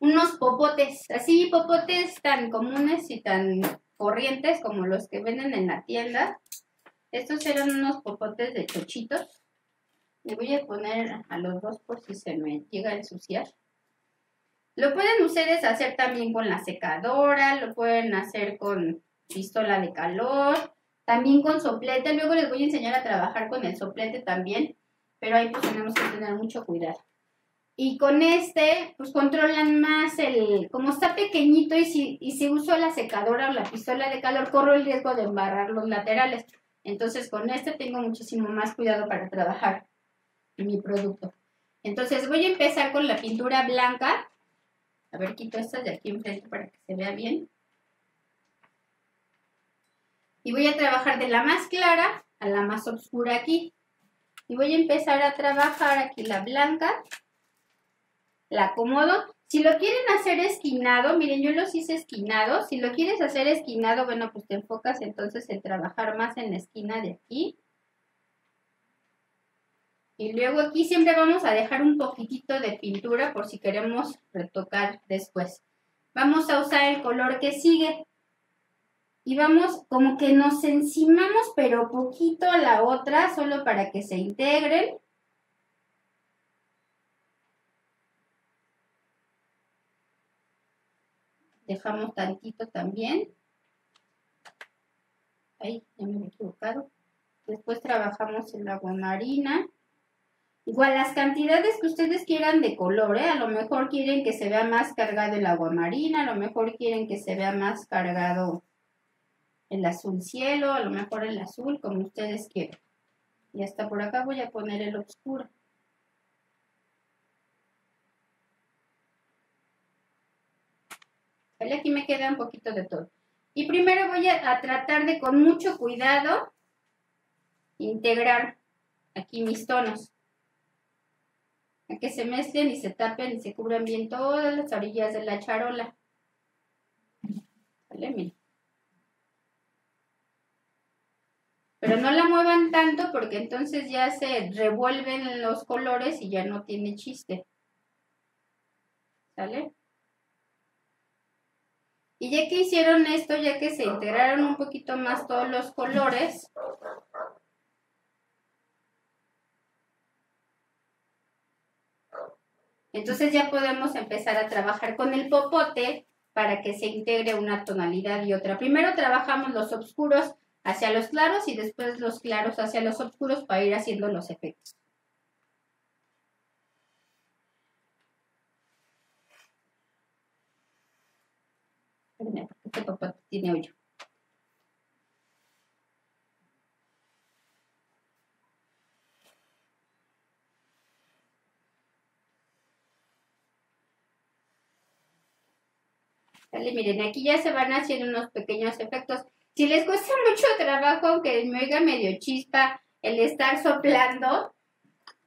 unos popotes, así popotes tan comunes y tan corrientes como los que venden en la tienda. Estos eran unos popotes de chochitos. Le voy a poner a los dos por si se me llega a ensuciar. Lo pueden ustedes hacer también con la secadora, lo pueden hacer con pistola de calor, también con soplete. Luego les voy a enseñar a trabajar con el soplete también, pero ahí pues tenemos que tener mucho cuidado. Y con este, pues controlan más el, como está pequeñito y si, y si uso la secadora o la pistola de calor, corro el riesgo de embarrar los laterales. Entonces con este tengo muchísimo más cuidado para trabajar mi producto. Entonces voy a empezar con la pintura blanca. A ver, quito esta de aquí enfrente para que se vea bien. Y voy a trabajar de la más clara a la más oscura aquí. Y voy a empezar a trabajar aquí la blanca la acomodo. Si lo quieren hacer esquinado, miren, yo los hice esquinados. Si lo quieres hacer esquinado, bueno, pues te enfocas entonces en trabajar más en la esquina de aquí. Y luego aquí siempre vamos a dejar un poquitito de pintura por si queremos retocar después. Vamos a usar el color que sigue. Y vamos como que nos encimamos, pero poquito a la otra, solo para que se integren. Dejamos tantito también. Ahí, ya me he equivocado. Después trabajamos en la marina. Igual las cantidades que ustedes quieran de color, ¿eh? A lo mejor quieren que se vea más cargado el agua marina, a lo mejor quieren que se vea más cargado el azul cielo, a lo mejor el azul, como ustedes quieran. Y hasta por acá voy a poner el oscuro. Aquí me queda un poquito de todo. Y primero voy a, tratar de con mucho cuidado integrar aquí mis tonos. A que se mezclen y se tapen y se cubran bien todas las orillas de la charola. ¿Vale? Pero no la muevan tanto porque entonces ya se revuelven los colores y ya no tiene chiste. ¿Sale? Y ya que hicieron esto, ya que se integraron un poquito más todos los colores, entonces ya podemos empezar a trabajar con el popote para que se integre una tonalidad y otra. Primero trabajamos los oscuros hacia los claros y después los claros hacia los oscuros para ir haciendo los efectos. Este papá tiene hoyo. Vale, miren, aquí ya se van haciendo unos pequeños efectos. Si les cuesta mucho trabajo, aunque me oiga medio chispa el estar soplando,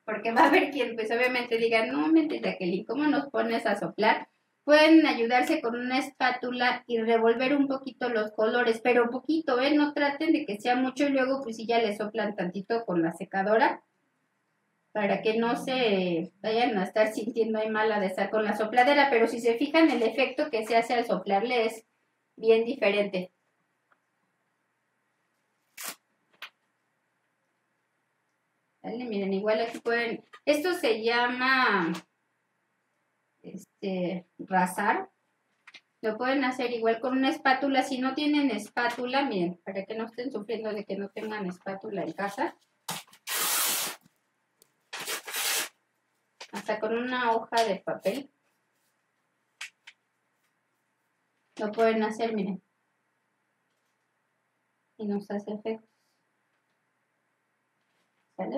porque va a haber quien pues obviamente diga, no, mente Jacqueline, ¿cómo nos pones a soplar? Pueden ayudarse con una espátula y revolver un poquito los colores, pero un poquito, ¿eh? No traten de que sea mucho y luego pues si ya le soplan tantito con la secadora. para que no se vayan a estar sintiendo ahí mala de estar con la sopladera, pero si se fijan el efecto que se hace al soplarle es bien diferente. Miren, igual aquí pueden, esto se llama este, rasar. Lo pueden hacer igual con una espátula. Si no tienen espátula, miren, para que no estén sufriendo de que no tengan espátula en casa. Hasta con una hoja de papel. Lo pueden hacer, miren. Y nos hace efectos.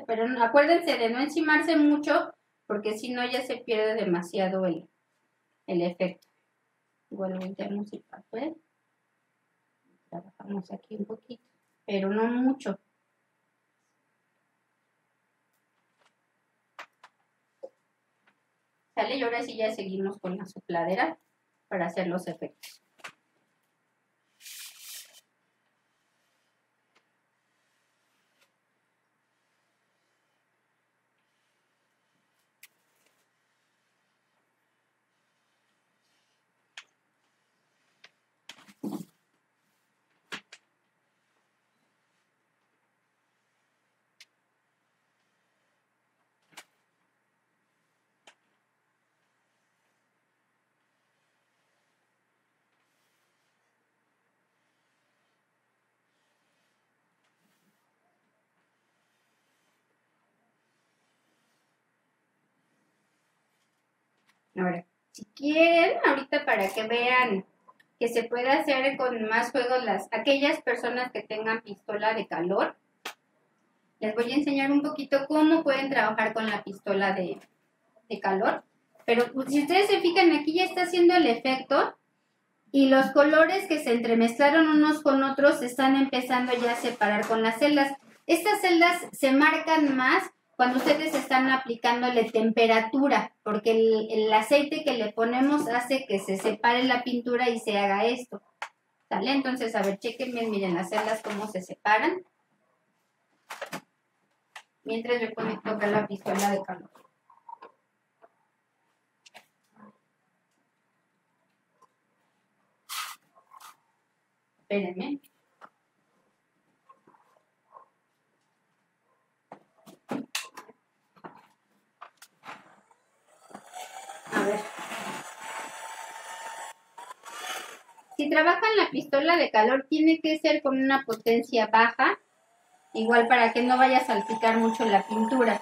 Pero acuérdense de no encimarse mucho porque si no ya se pierde demasiado el, el efecto. Igual volteamos el papel. Trabajamos aquí un poquito, pero no mucho. ¿Sale? Y ahora sí ya seguimos con la sopladera para hacer los efectos. Ahora, si quieren, ahorita para que vean que se puede hacer con más juegos las aquellas personas que tengan pistola de calor, les voy a enseñar un poquito cómo pueden trabajar con la pistola de, de calor. Pero pues, si ustedes se fijan, aquí ya está haciendo el efecto y los colores que se entremezclaron unos con otros están empezando ya a separar con las celdas. Estas celdas se marcan más cuando ustedes están aplicándole temperatura, porque el, aceite que le ponemos hace que se separe la pintura y se haga esto. ¿Sale? Entonces, a ver, chequen miren las celdas cómo se separan. Mientras yo conecto acá la pistola de calor. Espérenme. Si trabajan la pistola de calor, tiene que ser con una potencia baja, igual para que no vaya a salpicar mucho la pintura.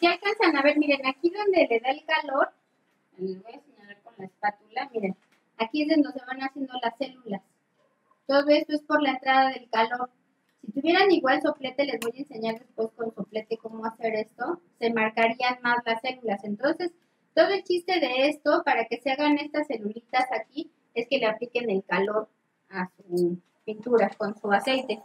Si alcanzan a ver, miren, aquí donde le da el calor, les voy a señalar con la espátula, miren, aquí es donde se van haciendo las células. Todo esto es por la entrada del calor. Si tuvieran igual soplete, les voy a enseñar después con soplete cómo hacer esto, se marcarían más las células. Entonces, todo el chiste de esto, para que se hagan estas celulitas aquí, es que le apliquen el calor a su pintura con su aceite.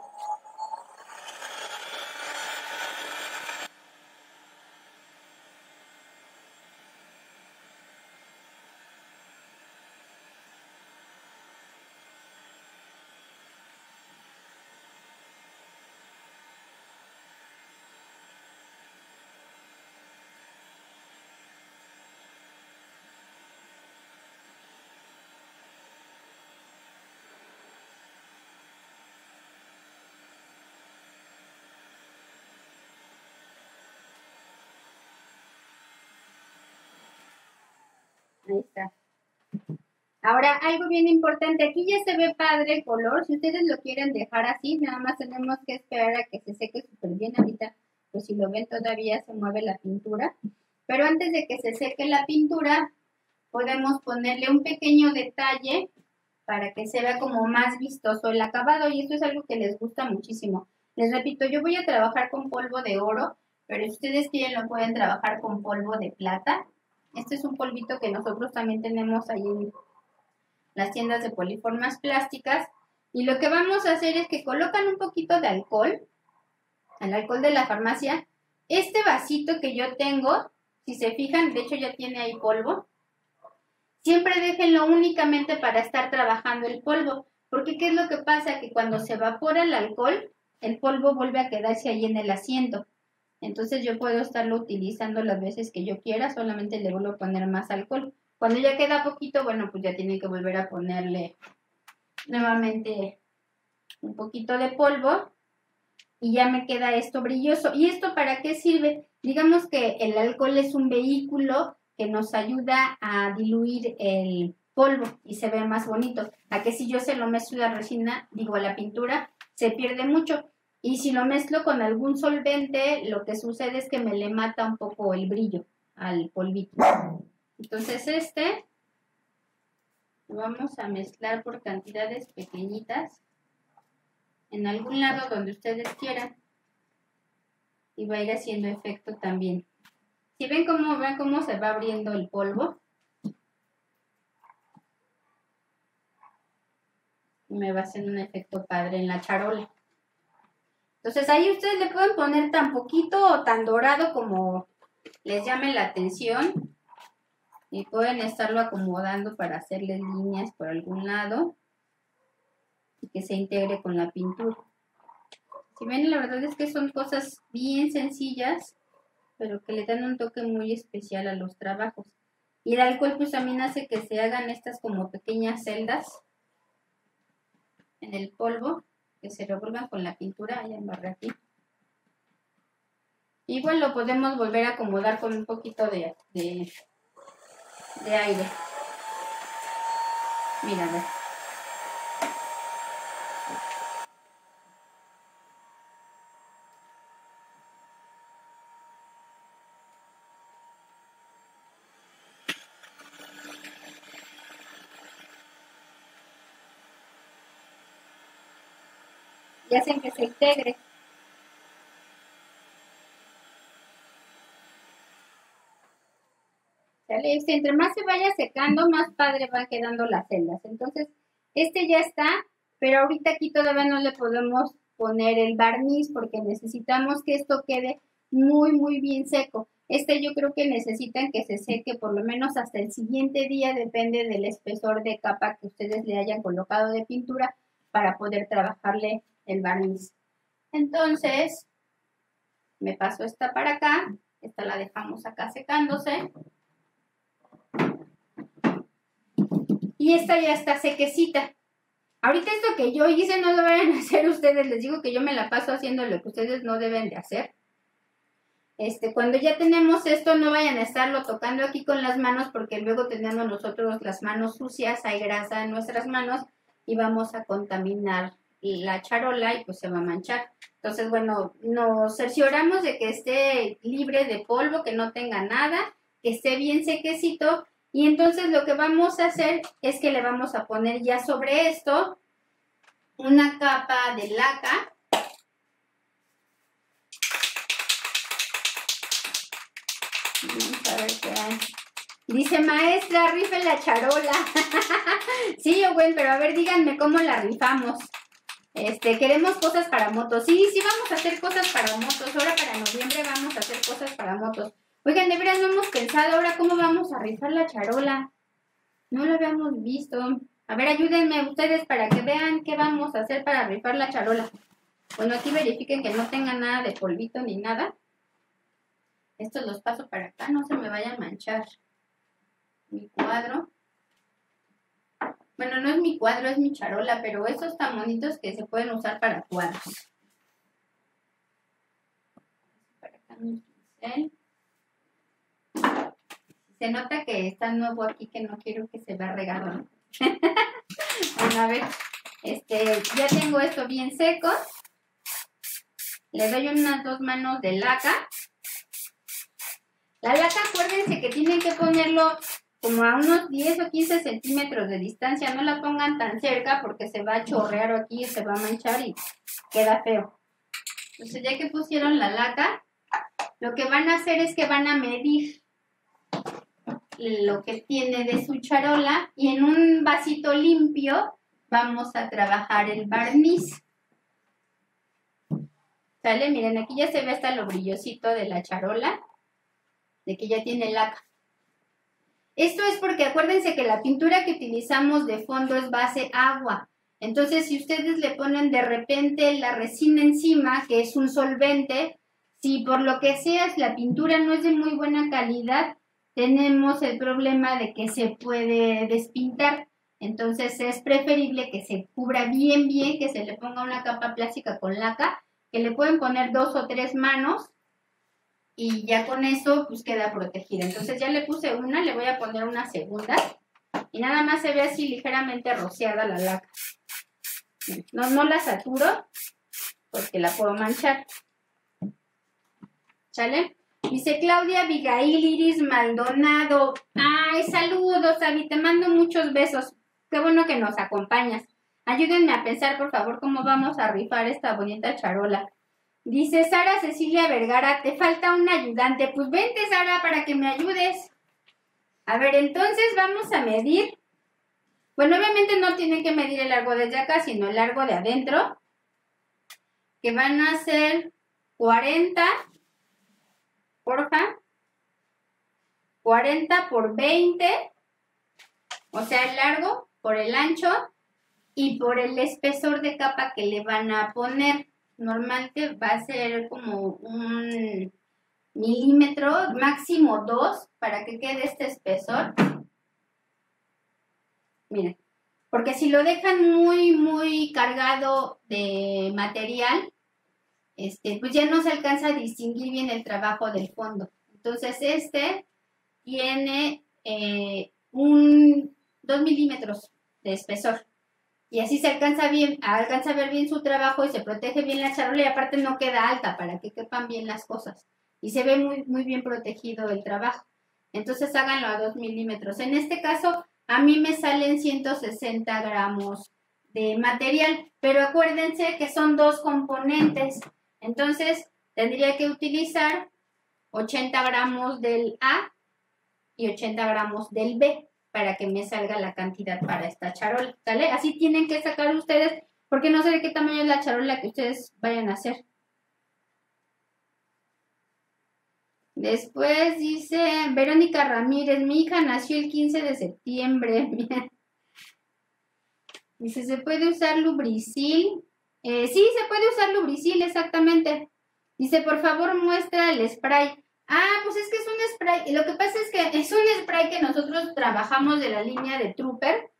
Ahí está. Ahora, algo bien importante, aquí ya se ve padre el color, si ustedes lo quieren dejar así, nada más tenemos que esperar a que se seque súper bien, ahorita, pues si lo ven todavía se mueve la pintura, pero antes de que se seque la pintura, podemos ponerle un pequeño detalle para que se vea como más vistoso el acabado y esto es algo que les gusta muchísimo. Les repito, yo voy a trabajar con polvo de oro, pero si ustedes quieren lo pueden trabajar con polvo de plata. Este es un polvito que nosotros también tenemos ahí en las tiendas de poliformas plásticas. Y lo que vamos a hacer es que colocan un poquito de alcohol, el alcohol de la farmacia. Este vasito que yo tengo, si se fijan, de hecho ya tiene ahí polvo. Siempre déjenlo únicamente para estar trabajando el polvo, porque ¿qué es lo que pasa? Que cuando se evapora el alcohol, el polvo vuelve a quedarse ahí en el asiento. Entonces yo puedo estarlo utilizando las veces que yo quiera, solamente le vuelvo a poner más alcohol. Cuando ya queda poquito, bueno, pues ya tiene que volver a ponerle nuevamente un poquito de polvo y ya me queda esto brilloso. ¿Y esto para qué sirve? Digamos que el alcohol es un vehículo que nos ayuda a diluir el polvo y se ve más bonito. A que si yo se lo mezclo a la resina, digo a la pintura, se pierde mucho. Y si lo mezclo con algún solvente, lo que sucede es que me le mata un poco el brillo al polvito. Entonces este lo vamos a mezclar por cantidades pequeñitas en algún lado donde ustedes quieran y va a ir haciendo efecto también. Si ven cómo, ven cómo se va abriendo el polvo, me va hacer un efecto padre en la charola. Entonces ahí ustedes le pueden poner tan poquito o tan dorado como les llame la atención. Y pueden estarlo acomodando para hacerle líneas por algún lado y que se integre con la pintura. Si ven, la verdad es que son cosas bien sencillas, pero que le dan un toque muy especial a los trabajos. Y el alcohol pues también hace que se hagan estas como pequeñas celdas en el polvo, que se revuelvan con la pintura, ahí embarré aquí. Igual lo podemos volver a acomodar con un poquito de, de, aire. Mira, a. y integre. Este, entre más se vaya secando, más padre van quedando las celdas. Entonces, este ya está, pero ahorita aquí todavía no le podemos poner el barniz porque necesitamos que esto quede muy, muy bien seco. Este yo creo que necesitan que se seque por lo menos hasta el siguiente día, depende del espesor de capa que ustedes le hayan colocado de pintura para poder trabajarle el barniz. Entonces, me paso esta para acá, esta la dejamos acá secándose. Y esta ya está sequecita. Ahorita esto que yo hice no lo vayan a hacer ustedes, les digo que yo me la paso haciendo lo que ustedes no deben de hacer. Este, cuando ya tenemos esto, no vayan a estarlo tocando aquí con las manos porque luego tenemos nosotros las manos sucias, hay grasa en nuestras manos y vamos a contaminar la charola y pues se va a manchar. Entonces, bueno, nos cercioramos de que esté libre de polvo, que no tenga nada, que esté bien sequecito. Y entonces lo que vamos a hacer es que le vamos a poner ya sobre esto una capa de laca. Vamos a ver qué hay. Dice maestra, rife la charola. sí, bueno, pero a ver, díganme cómo la rifamos. Este, queremos cosas para motos. Sí, sí, vamos a hacer cosas para motos. Ahora para noviembre vamos a hacer cosas para motos. Oigan, de veras no hemos pensado ahora cómo vamos a rifar la charola. No lo habíamos visto. A ver, ayúdenme ustedes para que vean qué vamos a hacer para rifar la charola. Bueno, aquí verifiquen que no tenga nada de polvito ni nada. Estos los paso para acá, no se me vaya a manchar mi cuadro. Bueno, no es mi cuadro, es mi charola, pero esos tan bonitos que se pueden usar para cuadros. Se nota que está nuevo aquí, que no quiero que se vea regado. bueno, a ver, este, ya tengo esto bien seco. Le doy unas dos manos de laca. La laca, acuérdense que tienen que ponerlo como a unos 10 o 15 centímetros de distancia. No la pongan tan cerca porque se va a chorrear aquí, se va a manchar y queda feo. Entonces ya que pusieron la laca, lo que van a hacer es que van a medir lo que tiene de su charola y en un vasito limpio vamos a trabajar el barniz. ¿Sale? Miren, aquí ya se ve hasta lo brillosito de la charola, de que ya tiene laca. Esto es porque acuérdense que la pintura que utilizamos de fondo es base agua. Entonces, si ustedes le ponen de repente la resina encima, que es un solvente, si por lo que sea la pintura no es de muy buena calidad, tenemos el problema de que se puede despintar. Entonces es preferible que se cubra bien, bien, que se le ponga una capa plástica con laca, que le pueden poner dos o tres manos y ya con eso pues queda protegida. Entonces ya le puse una, le voy a poner una segunda y nada más se ve así ligeramente rociada la laca. No, no la saturo porque la puedo manchar. ¿Sale? Dice Claudia Abigail Iris Maldonado. Ay, saludos, Avi, te mando muchos besos. Qué bueno que nos acompañas. Ayúdenme a pensar, por favor, cómo vamos a rifar esta bonita charola. Dice Sara Cecilia Vergara, te falta un ayudante. Pues vente, Sara, para que me ayudes. A ver, entonces vamos a medir. Bueno, obviamente no tienen que medir el largo desde acá, sino el largo de adentro. Que van a ser 40 porfa. 40 por 20, o sea, el largo por el ancho y por el espesor de capa que le van a poner. Normalmente va a ser como un milímetro, máximo dos, para que quede este espesor. Miren, porque si lo dejan muy, muy cargado de material, este, pues ya no se alcanza a distinguir bien el trabajo del fondo. Entonces, este tiene eh, un 2 milímetros de espesor. Y así se alcanza bien, alcanza a ver bien su trabajo y se protege bien la charola y aparte no queda alta para que quepan bien las cosas. Y se ve muy, muy bien protegido el trabajo. Entonces háganlo a 2 milímetros. En este caso, a mí me salen 160 gramos de material, pero acuérdense que son dos componentes. Entonces, tendría que utilizar 80 gramos del A y 80 gramos del B para que me salga la cantidad para esta charola, ¿sale? Así tienen que sacar ustedes, porque no sé de qué tamaño es la charola que ustedes vayan a hacer. Después dice Verónica Ramírez, mi hija nació el 15 de septiembre. Dice, ¿se puede usar lubricil? Eh, sí, se puede usar lubricil, exactamente. Dice, por favor, muestra el spray. Ah, pues es que es un spray. Lo que pasa es que es un spray que nosotros trabajamos de la línea de Trooper,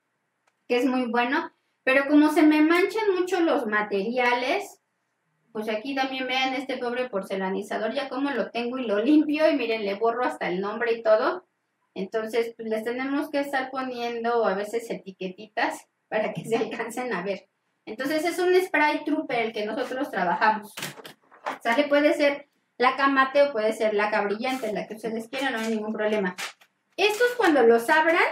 que es muy bueno. Pero como se me manchan mucho los materiales, pues aquí también vean este pobre porcelanizador, ya como lo tengo y lo limpio y miren, le borro hasta el nombre y todo. Entonces, pues les tenemos que estar poniendo a veces etiquetitas para que se alcancen a ver. Entonces es un spray trooper el que nosotros trabajamos. ¿Sale? Puede ser la camate o puede ser la brillante, la que ustedes quieran, no hay ningún problema. Estos cuando los abran,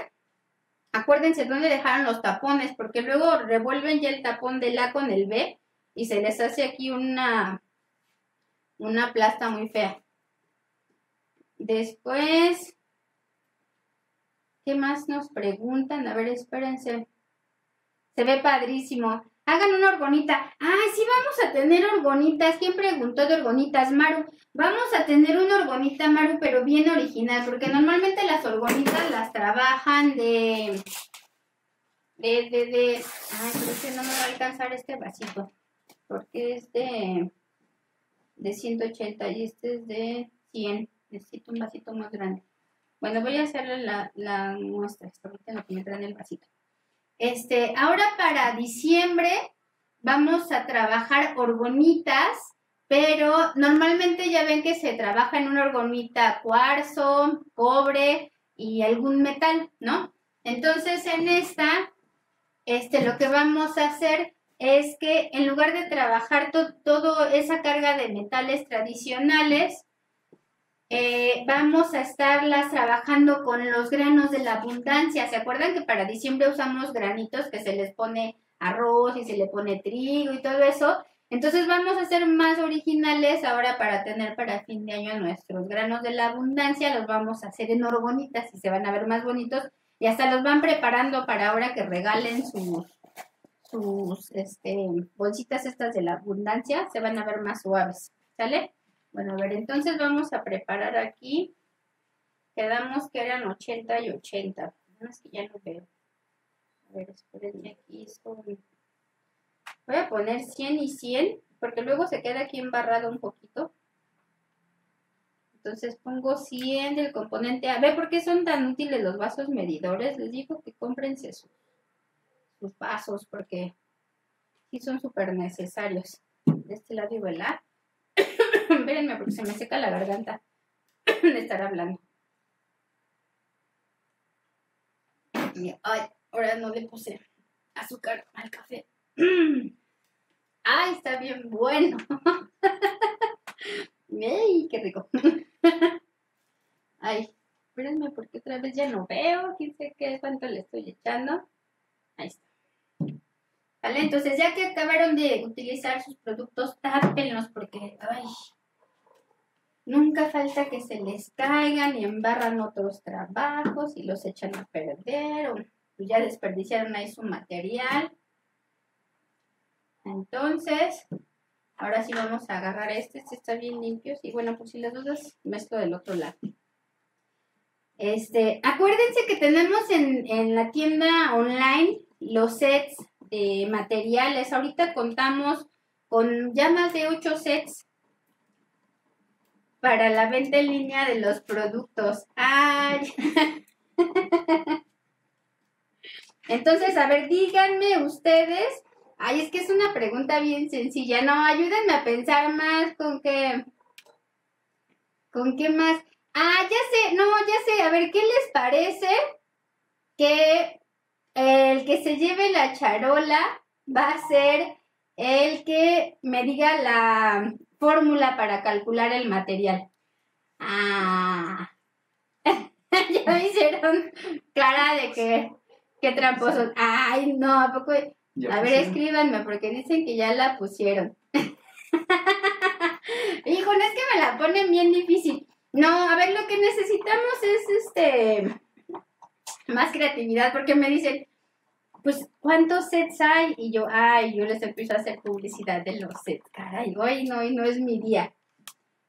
acuérdense dónde dejaron los tapones, porque luego revuelven ya el tapón del A con el B y se les hace aquí una, una plasta muy fea. Después, ¿qué más nos preguntan? A ver, espérense. Se ve padrísimo. Hagan una orgonita. Ay, sí vamos a tener orgonitas. ¿Quién preguntó de orgonitas? Maru. Vamos a tener una orgonita, Maru, pero bien original, porque normalmente las orgonitas las trabajan de... De, de, de... Ay, pero que no me va a alcanzar este vasito, porque es de... De 180 y este es de 100. Necesito un vasito más grande. Bueno, voy a hacerle la, la muestra. Ahorita lo que me traen el vasito. Este, ahora para diciembre vamos a trabajar orgonitas, pero normalmente ya ven que se trabaja en una orgonita cuarzo, cobre y algún metal, ¿no? Entonces en esta, este, lo que vamos a hacer es que en lugar de trabajar toda esa carga de metales tradicionales, eh, vamos a estarlas trabajando con los granos de la abundancia. ¿Se acuerdan que para diciembre usamos granitos que se les pone arroz y se le pone trigo y todo eso? Entonces vamos a ser más originales ahora para tener para fin de año nuestros granos de la abundancia. Los vamos a hacer en oro bonitas y se van a ver más bonitos. Y hasta los van preparando para ahora que regalen sus, sus este, bolsitas estas de la abundancia. Se van a ver más suaves. ¿Sale? Bueno, a ver, entonces vamos a preparar aquí. Quedamos que eran 80 y 80. Es que ya no veo. A ver, espérenme aquí. Voy a poner 100 y 100, porque luego se queda aquí embarrado un poquito. Entonces pongo 100 del componente A. ¿Ve por qué son tan útiles los vasos medidores? Les digo que cómprense sus, sus vasos, porque sí son súper necesarios. De este lado igual A. Espérenme, porque se me seca la garganta de estar hablando. ay, ahora no le puse azúcar al café. ¡Ay, está bien bueno! ¡Ey, qué rico! Ay, espérenme porque otra vez ya no veo. ¿Quién sé qué cuánto le estoy echando? Ahí está. ¿Vale? Entonces, ya que acabaron de utilizar sus productos, tápenlos porque, ay, nunca falta que se les caigan y embarran otros trabajos y los echan a perder o ya desperdiciaron ahí su material. Entonces, ahora sí vamos a agarrar este. Este está bien limpio. Y bueno, por si las dudas, mezclo del otro lado. Este, acuérdense que tenemos en, en la tienda online los sets de materiales. Ahorita contamos con ya más de 8 sets para la venta en línea de los productos. ¡Ay! Entonces, a ver, díganme ustedes Ay, es que es una pregunta bien sencilla. No, ayúdenme a pensar más con qué. ¿Con qué más? Ah, ya sé, no, ya sé. A ver, ¿qué les parece que el que se lleve la charola va a ser el que me diga la fórmula para calcular el material? Ah, ya me hicieron cara de que, qué tramposos. Ay, no, ¿a poco? a ver, escríbanme porque dicen que ya la pusieron. Hijo, no es que me la ponen bien difícil. No, a ver, lo que necesitamos es este más creatividad porque me dicen, pues, ¿cuántos sets hay? Y yo, ay, yo les empiezo a hacer publicidad de los sets. Caray, hoy no, hoy no es mi día.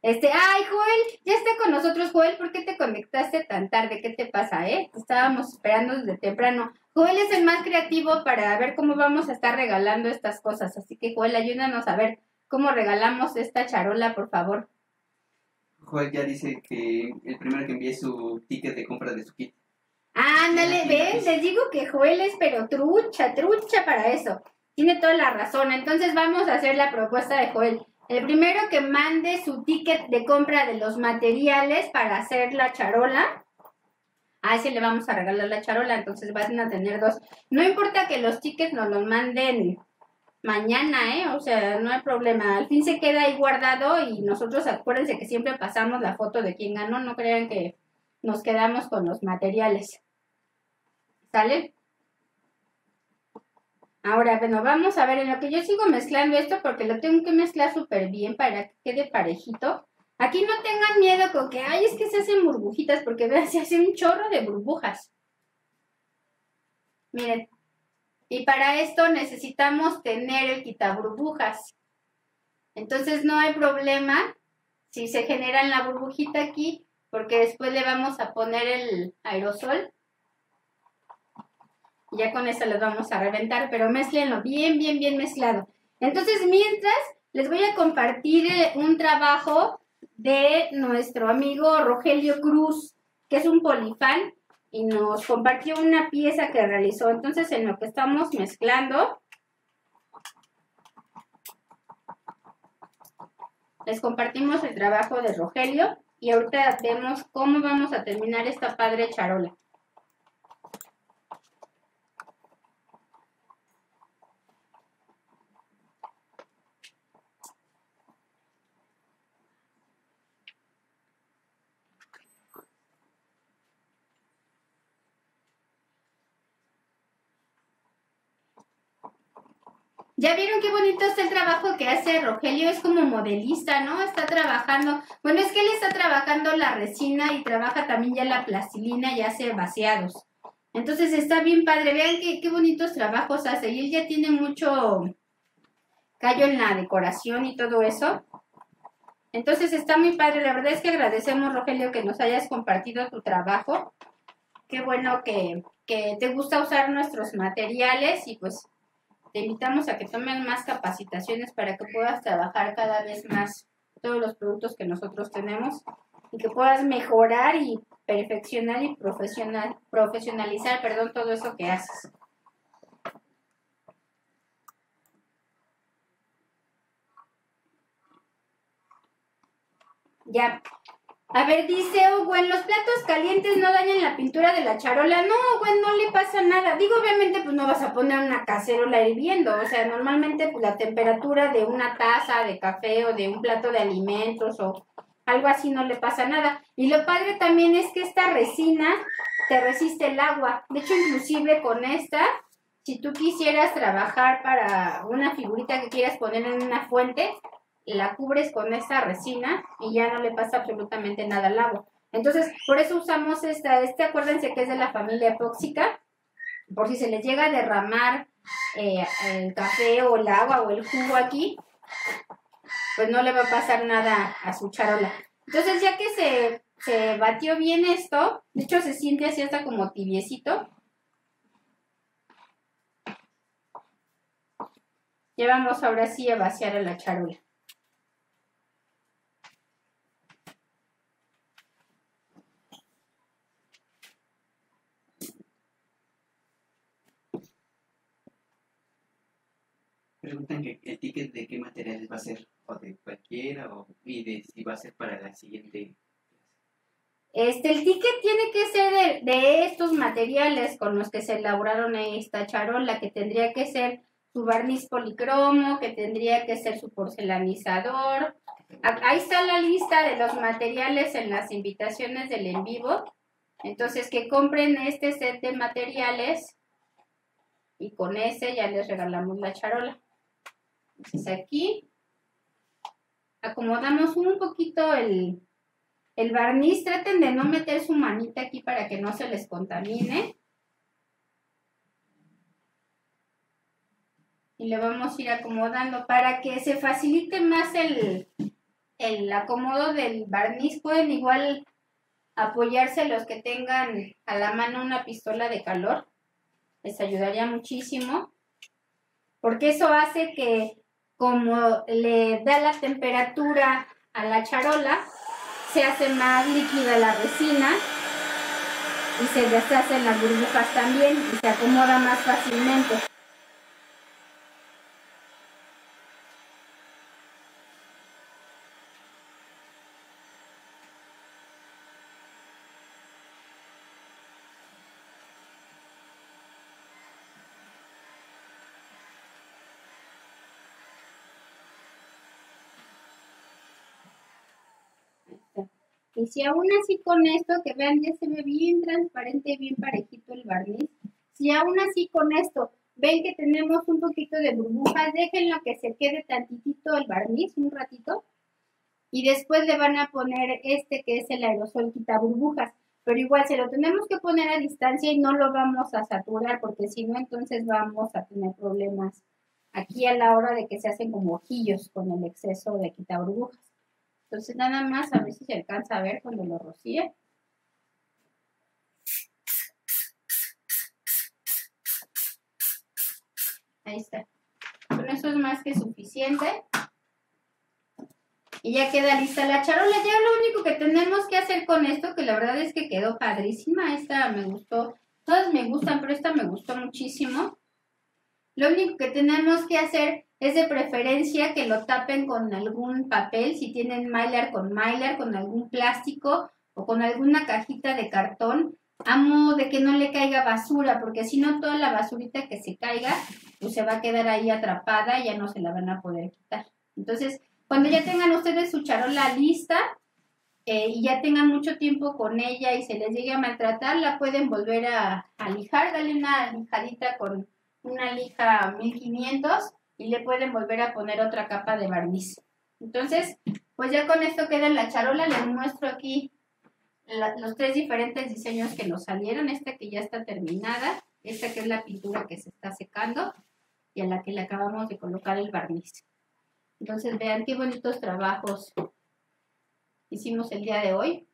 Este, ay, Joel, ya está con nosotros, Joel, ¿por qué te conectaste tan tarde? ¿Qué te pasa, eh? estábamos esperando desde temprano. Joel es el más creativo para ver cómo vamos a estar regalando estas cosas, así que Joel, ayúdanos a ver cómo regalamos esta charola, por favor. Joel ya dice que el primero que envíe su ticket de compra de su kit. Ándale, ven, les digo que Joel es pero trucha, trucha para eso. Tiene toda la razón. Entonces vamos a hacer la propuesta de Joel. El primero que mande su ticket de compra de los materiales para hacer la charola, a ese le vamos a regalar la charola, entonces van a tener dos. No importa que los tickets nos los manden mañana, ¿eh? O sea, no hay problema. Al fin se queda ahí guardado y nosotros acuérdense que siempre pasamos la foto de quién ganó, no crean que nos quedamos con los materiales. ¿Sale? Ahora, bueno, vamos a ver, en lo que yo sigo mezclando esto, porque lo tengo que mezclar súper bien para que quede parejito. Aquí no tengan miedo con que, ay, es que se hacen burbujitas, porque vean, se hace un chorro de burbujas. Miren, y para esto necesitamos tener el quitaburbujas. Entonces no hay problema si se genera la burbujita aquí, porque después le vamos a poner el aerosol ya con eso les vamos a reventar, pero mezclenlo bien, bien, bien mezclado. Entonces, mientras, les voy a compartir eh, un trabajo de nuestro amigo Rogelio Cruz, que es un polifán, y nos compartió una pieza que realizó. Entonces, en lo que estamos mezclando, les compartimos el trabajo de Rogelio y ahorita vemos cómo vamos a terminar esta padre charola. Ya vieron qué bonito está el trabajo que hace Rogelio, es como modelista, ¿no? Está trabajando, bueno, es que él está trabajando la resina y trabaja también ya la plastilina y hace vaciados. Entonces está bien padre, vean qué, qué bonitos trabajos hace y él ya tiene mucho callo en la decoración y todo eso. Entonces está muy padre, la verdad es que agradecemos Rogelio que nos hayas compartido tu trabajo. Qué bueno que, que te gusta usar nuestros materiales y pues te invitamos a que tomen más capacitaciones para que puedas trabajar cada vez más todos los productos que nosotros tenemos y que puedas mejorar y perfeccionar y profesional, profesionalizar perdón, todo eso que haces. Ya, a ver, dice Owen, los platos calientes no dañan la pintura de la charola. No, Owen, no le pasa nada. Digo, obviamente, pues no vas a poner una cacerola hirviendo. O sea, normalmente, pues la temperatura de una taza de café o de un plato de alimentos o algo así no le pasa nada. Y lo padre también es que esta resina te resiste el agua. De hecho, inclusive con esta, si tú quisieras trabajar para una figurita que quieras poner en una fuente, la cubres con esa resina y ya no le pasa absolutamente nada al agua. Entonces, por eso usamos esta, este acuérdense que es de la familia epóxica, por si se les llega a derramar eh, el café o el agua o el jugo aquí, pues no le va a pasar nada a su charola. Entonces, ya que se, se batió bien esto, de hecho se siente así hasta como tibiecito, ya vamos ahora sí a vaciar a la charola. Preguntan que el ticket de qué materiales va a ser, o de cualquiera, o, y si va a ser para la siguiente. Este, el ticket tiene que ser de, de estos materiales con los que se elaboraron esta charola, que tendría que ser su barniz policromo, que tendría que ser su porcelanizador. Ahí está la lista de los materiales en las invitaciones del en vivo. Entonces, que compren este set de materiales y con ese ya les regalamos la charola. Entonces aquí acomodamos un poquito el, el barniz. Traten de no meter su manita aquí para que no se les contamine. Y le vamos a ir acomodando para que se facilite más el, el acomodo del barniz. Pueden igual apoyarse los que tengan a la mano una pistola de calor. Les ayudaría muchísimo. Porque eso hace que como le da la temperatura a la charola, se hace más líquida la resina y se deshacen las burbujas también y se acomoda más fácilmente. Y si aún así con esto, que vean, ya se ve bien transparente, bien parejito el barniz. Si aún así con esto ven que tenemos un poquito de burbujas, déjenlo que se quede tantitito el barniz, un ratito. Y después le van a poner este que es el aerosol quita burbujas. Pero igual se lo tenemos que poner a distancia y no lo vamos a saturar porque si no entonces vamos a tener problemas aquí a la hora de que se hacen como ojillos con el exceso de quita burbujas. Entonces nada más a ver si se alcanza a ver cuando lo rocíe. Ahí está. Con eso es más que suficiente. Y ya queda lista la charola. Ya lo único que tenemos que hacer con esto, que la verdad es que quedó padrísima. Esta me gustó. Todas me gustan, pero esta me gustó muchísimo. Lo único que tenemos que hacer es de preferencia que lo tapen con algún papel, si tienen mylar con mylar, con algún plástico o con alguna cajita de cartón, a modo de que no le caiga basura, porque si no toda la basurita que se caiga, pues se va a quedar ahí atrapada y ya no se la van a poder quitar. Entonces, cuando ya tengan ustedes su charola lista eh, y ya tengan mucho tiempo con ella y se les llegue a maltratar, la pueden volver a, a lijar, darle una lijadita con una lija 1500 y le pueden volver a poner otra capa de barniz. Entonces, pues ya con esto queda la charola, les muestro aquí los tres diferentes diseños que nos salieron, esta que ya está terminada, esta que es la pintura que se está secando y a la que le acabamos de colocar el barniz. Entonces vean qué bonitos trabajos hicimos el día de hoy.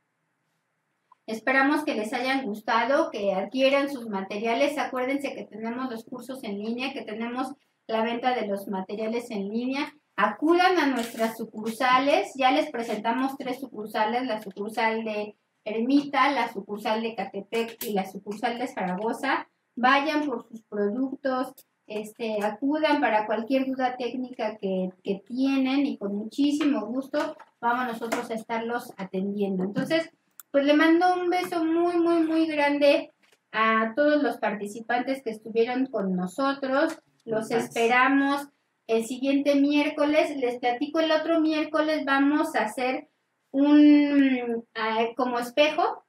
Esperamos que les hayan gustado, que adquieran sus materiales. Acuérdense que tenemos los cursos en línea, que tenemos la venta de los materiales en línea. Acudan a nuestras sucursales. Ya les presentamos tres sucursales, la sucursal de Ermita, la sucursal de Catepec y la sucursal de Zaragoza. Vayan por sus productos, este, acudan para cualquier duda técnica que, que tienen y con muchísimo gusto vamos nosotros a estarlos atendiendo. Entonces, pues le mando un beso muy, muy, muy grande a todos los participantes que estuvieron con nosotros. Los esperamos el siguiente miércoles. Les platico el otro miércoles vamos a hacer un eh, como espejo.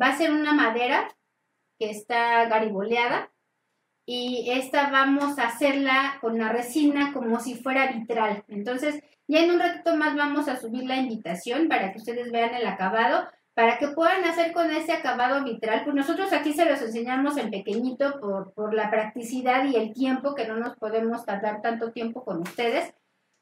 Va a ser una madera que está gariboleada y esta vamos a hacerla con la resina como si fuera vitral. Entonces, ya en un ratito más vamos a subir la invitación para que ustedes vean el acabado, para que puedan hacer con ese acabado vitral. Pues nosotros aquí se los enseñamos en pequeñito por, por la practicidad y el tiempo, que no nos podemos tardar tanto tiempo con ustedes,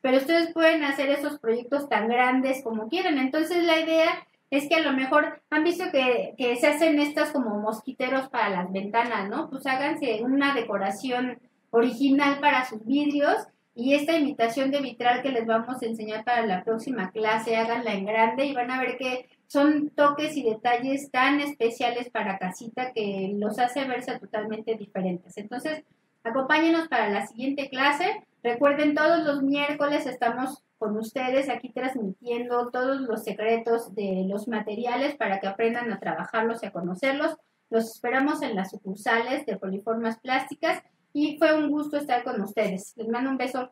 pero ustedes pueden hacer esos proyectos tan grandes como quieran. Entonces la idea es que a lo mejor han visto que, que se hacen estas como mosquiteros para las ventanas, ¿no? Pues háganse una decoración original para sus vidrios y esta imitación de vitral que les vamos a enseñar para la próxima clase, háganla en grande y van a ver que son toques y detalles tan especiales para casita que los hace verse totalmente diferentes. Entonces, acompáñenos para la siguiente clase. Recuerden, todos los miércoles estamos con ustedes aquí transmitiendo todos los secretos de los materiales para que aprendan a trabajarlos y a conocerlos. Los esperamos en las sucursales de Poliformas Plásticas y fue un gusto estar con ustedes. Les mando un beso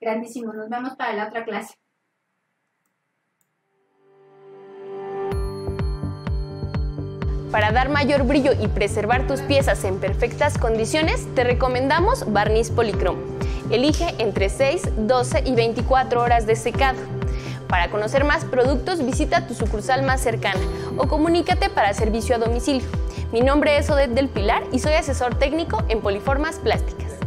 grandísimo. Nos vemos para la otra clase. Para dar mayor brillo y preservar tus piezas en perfectas condiciones, te recomendamos barniz policrom. Elige entre 6, 12 y 24 horas de secado. Para conocer más productos, visita tu sucursal más cercana o comunícate para servicio a domicilio. Mi nombre es Odette del Pilar y soy asesor técnico en Poliformas Plásticas.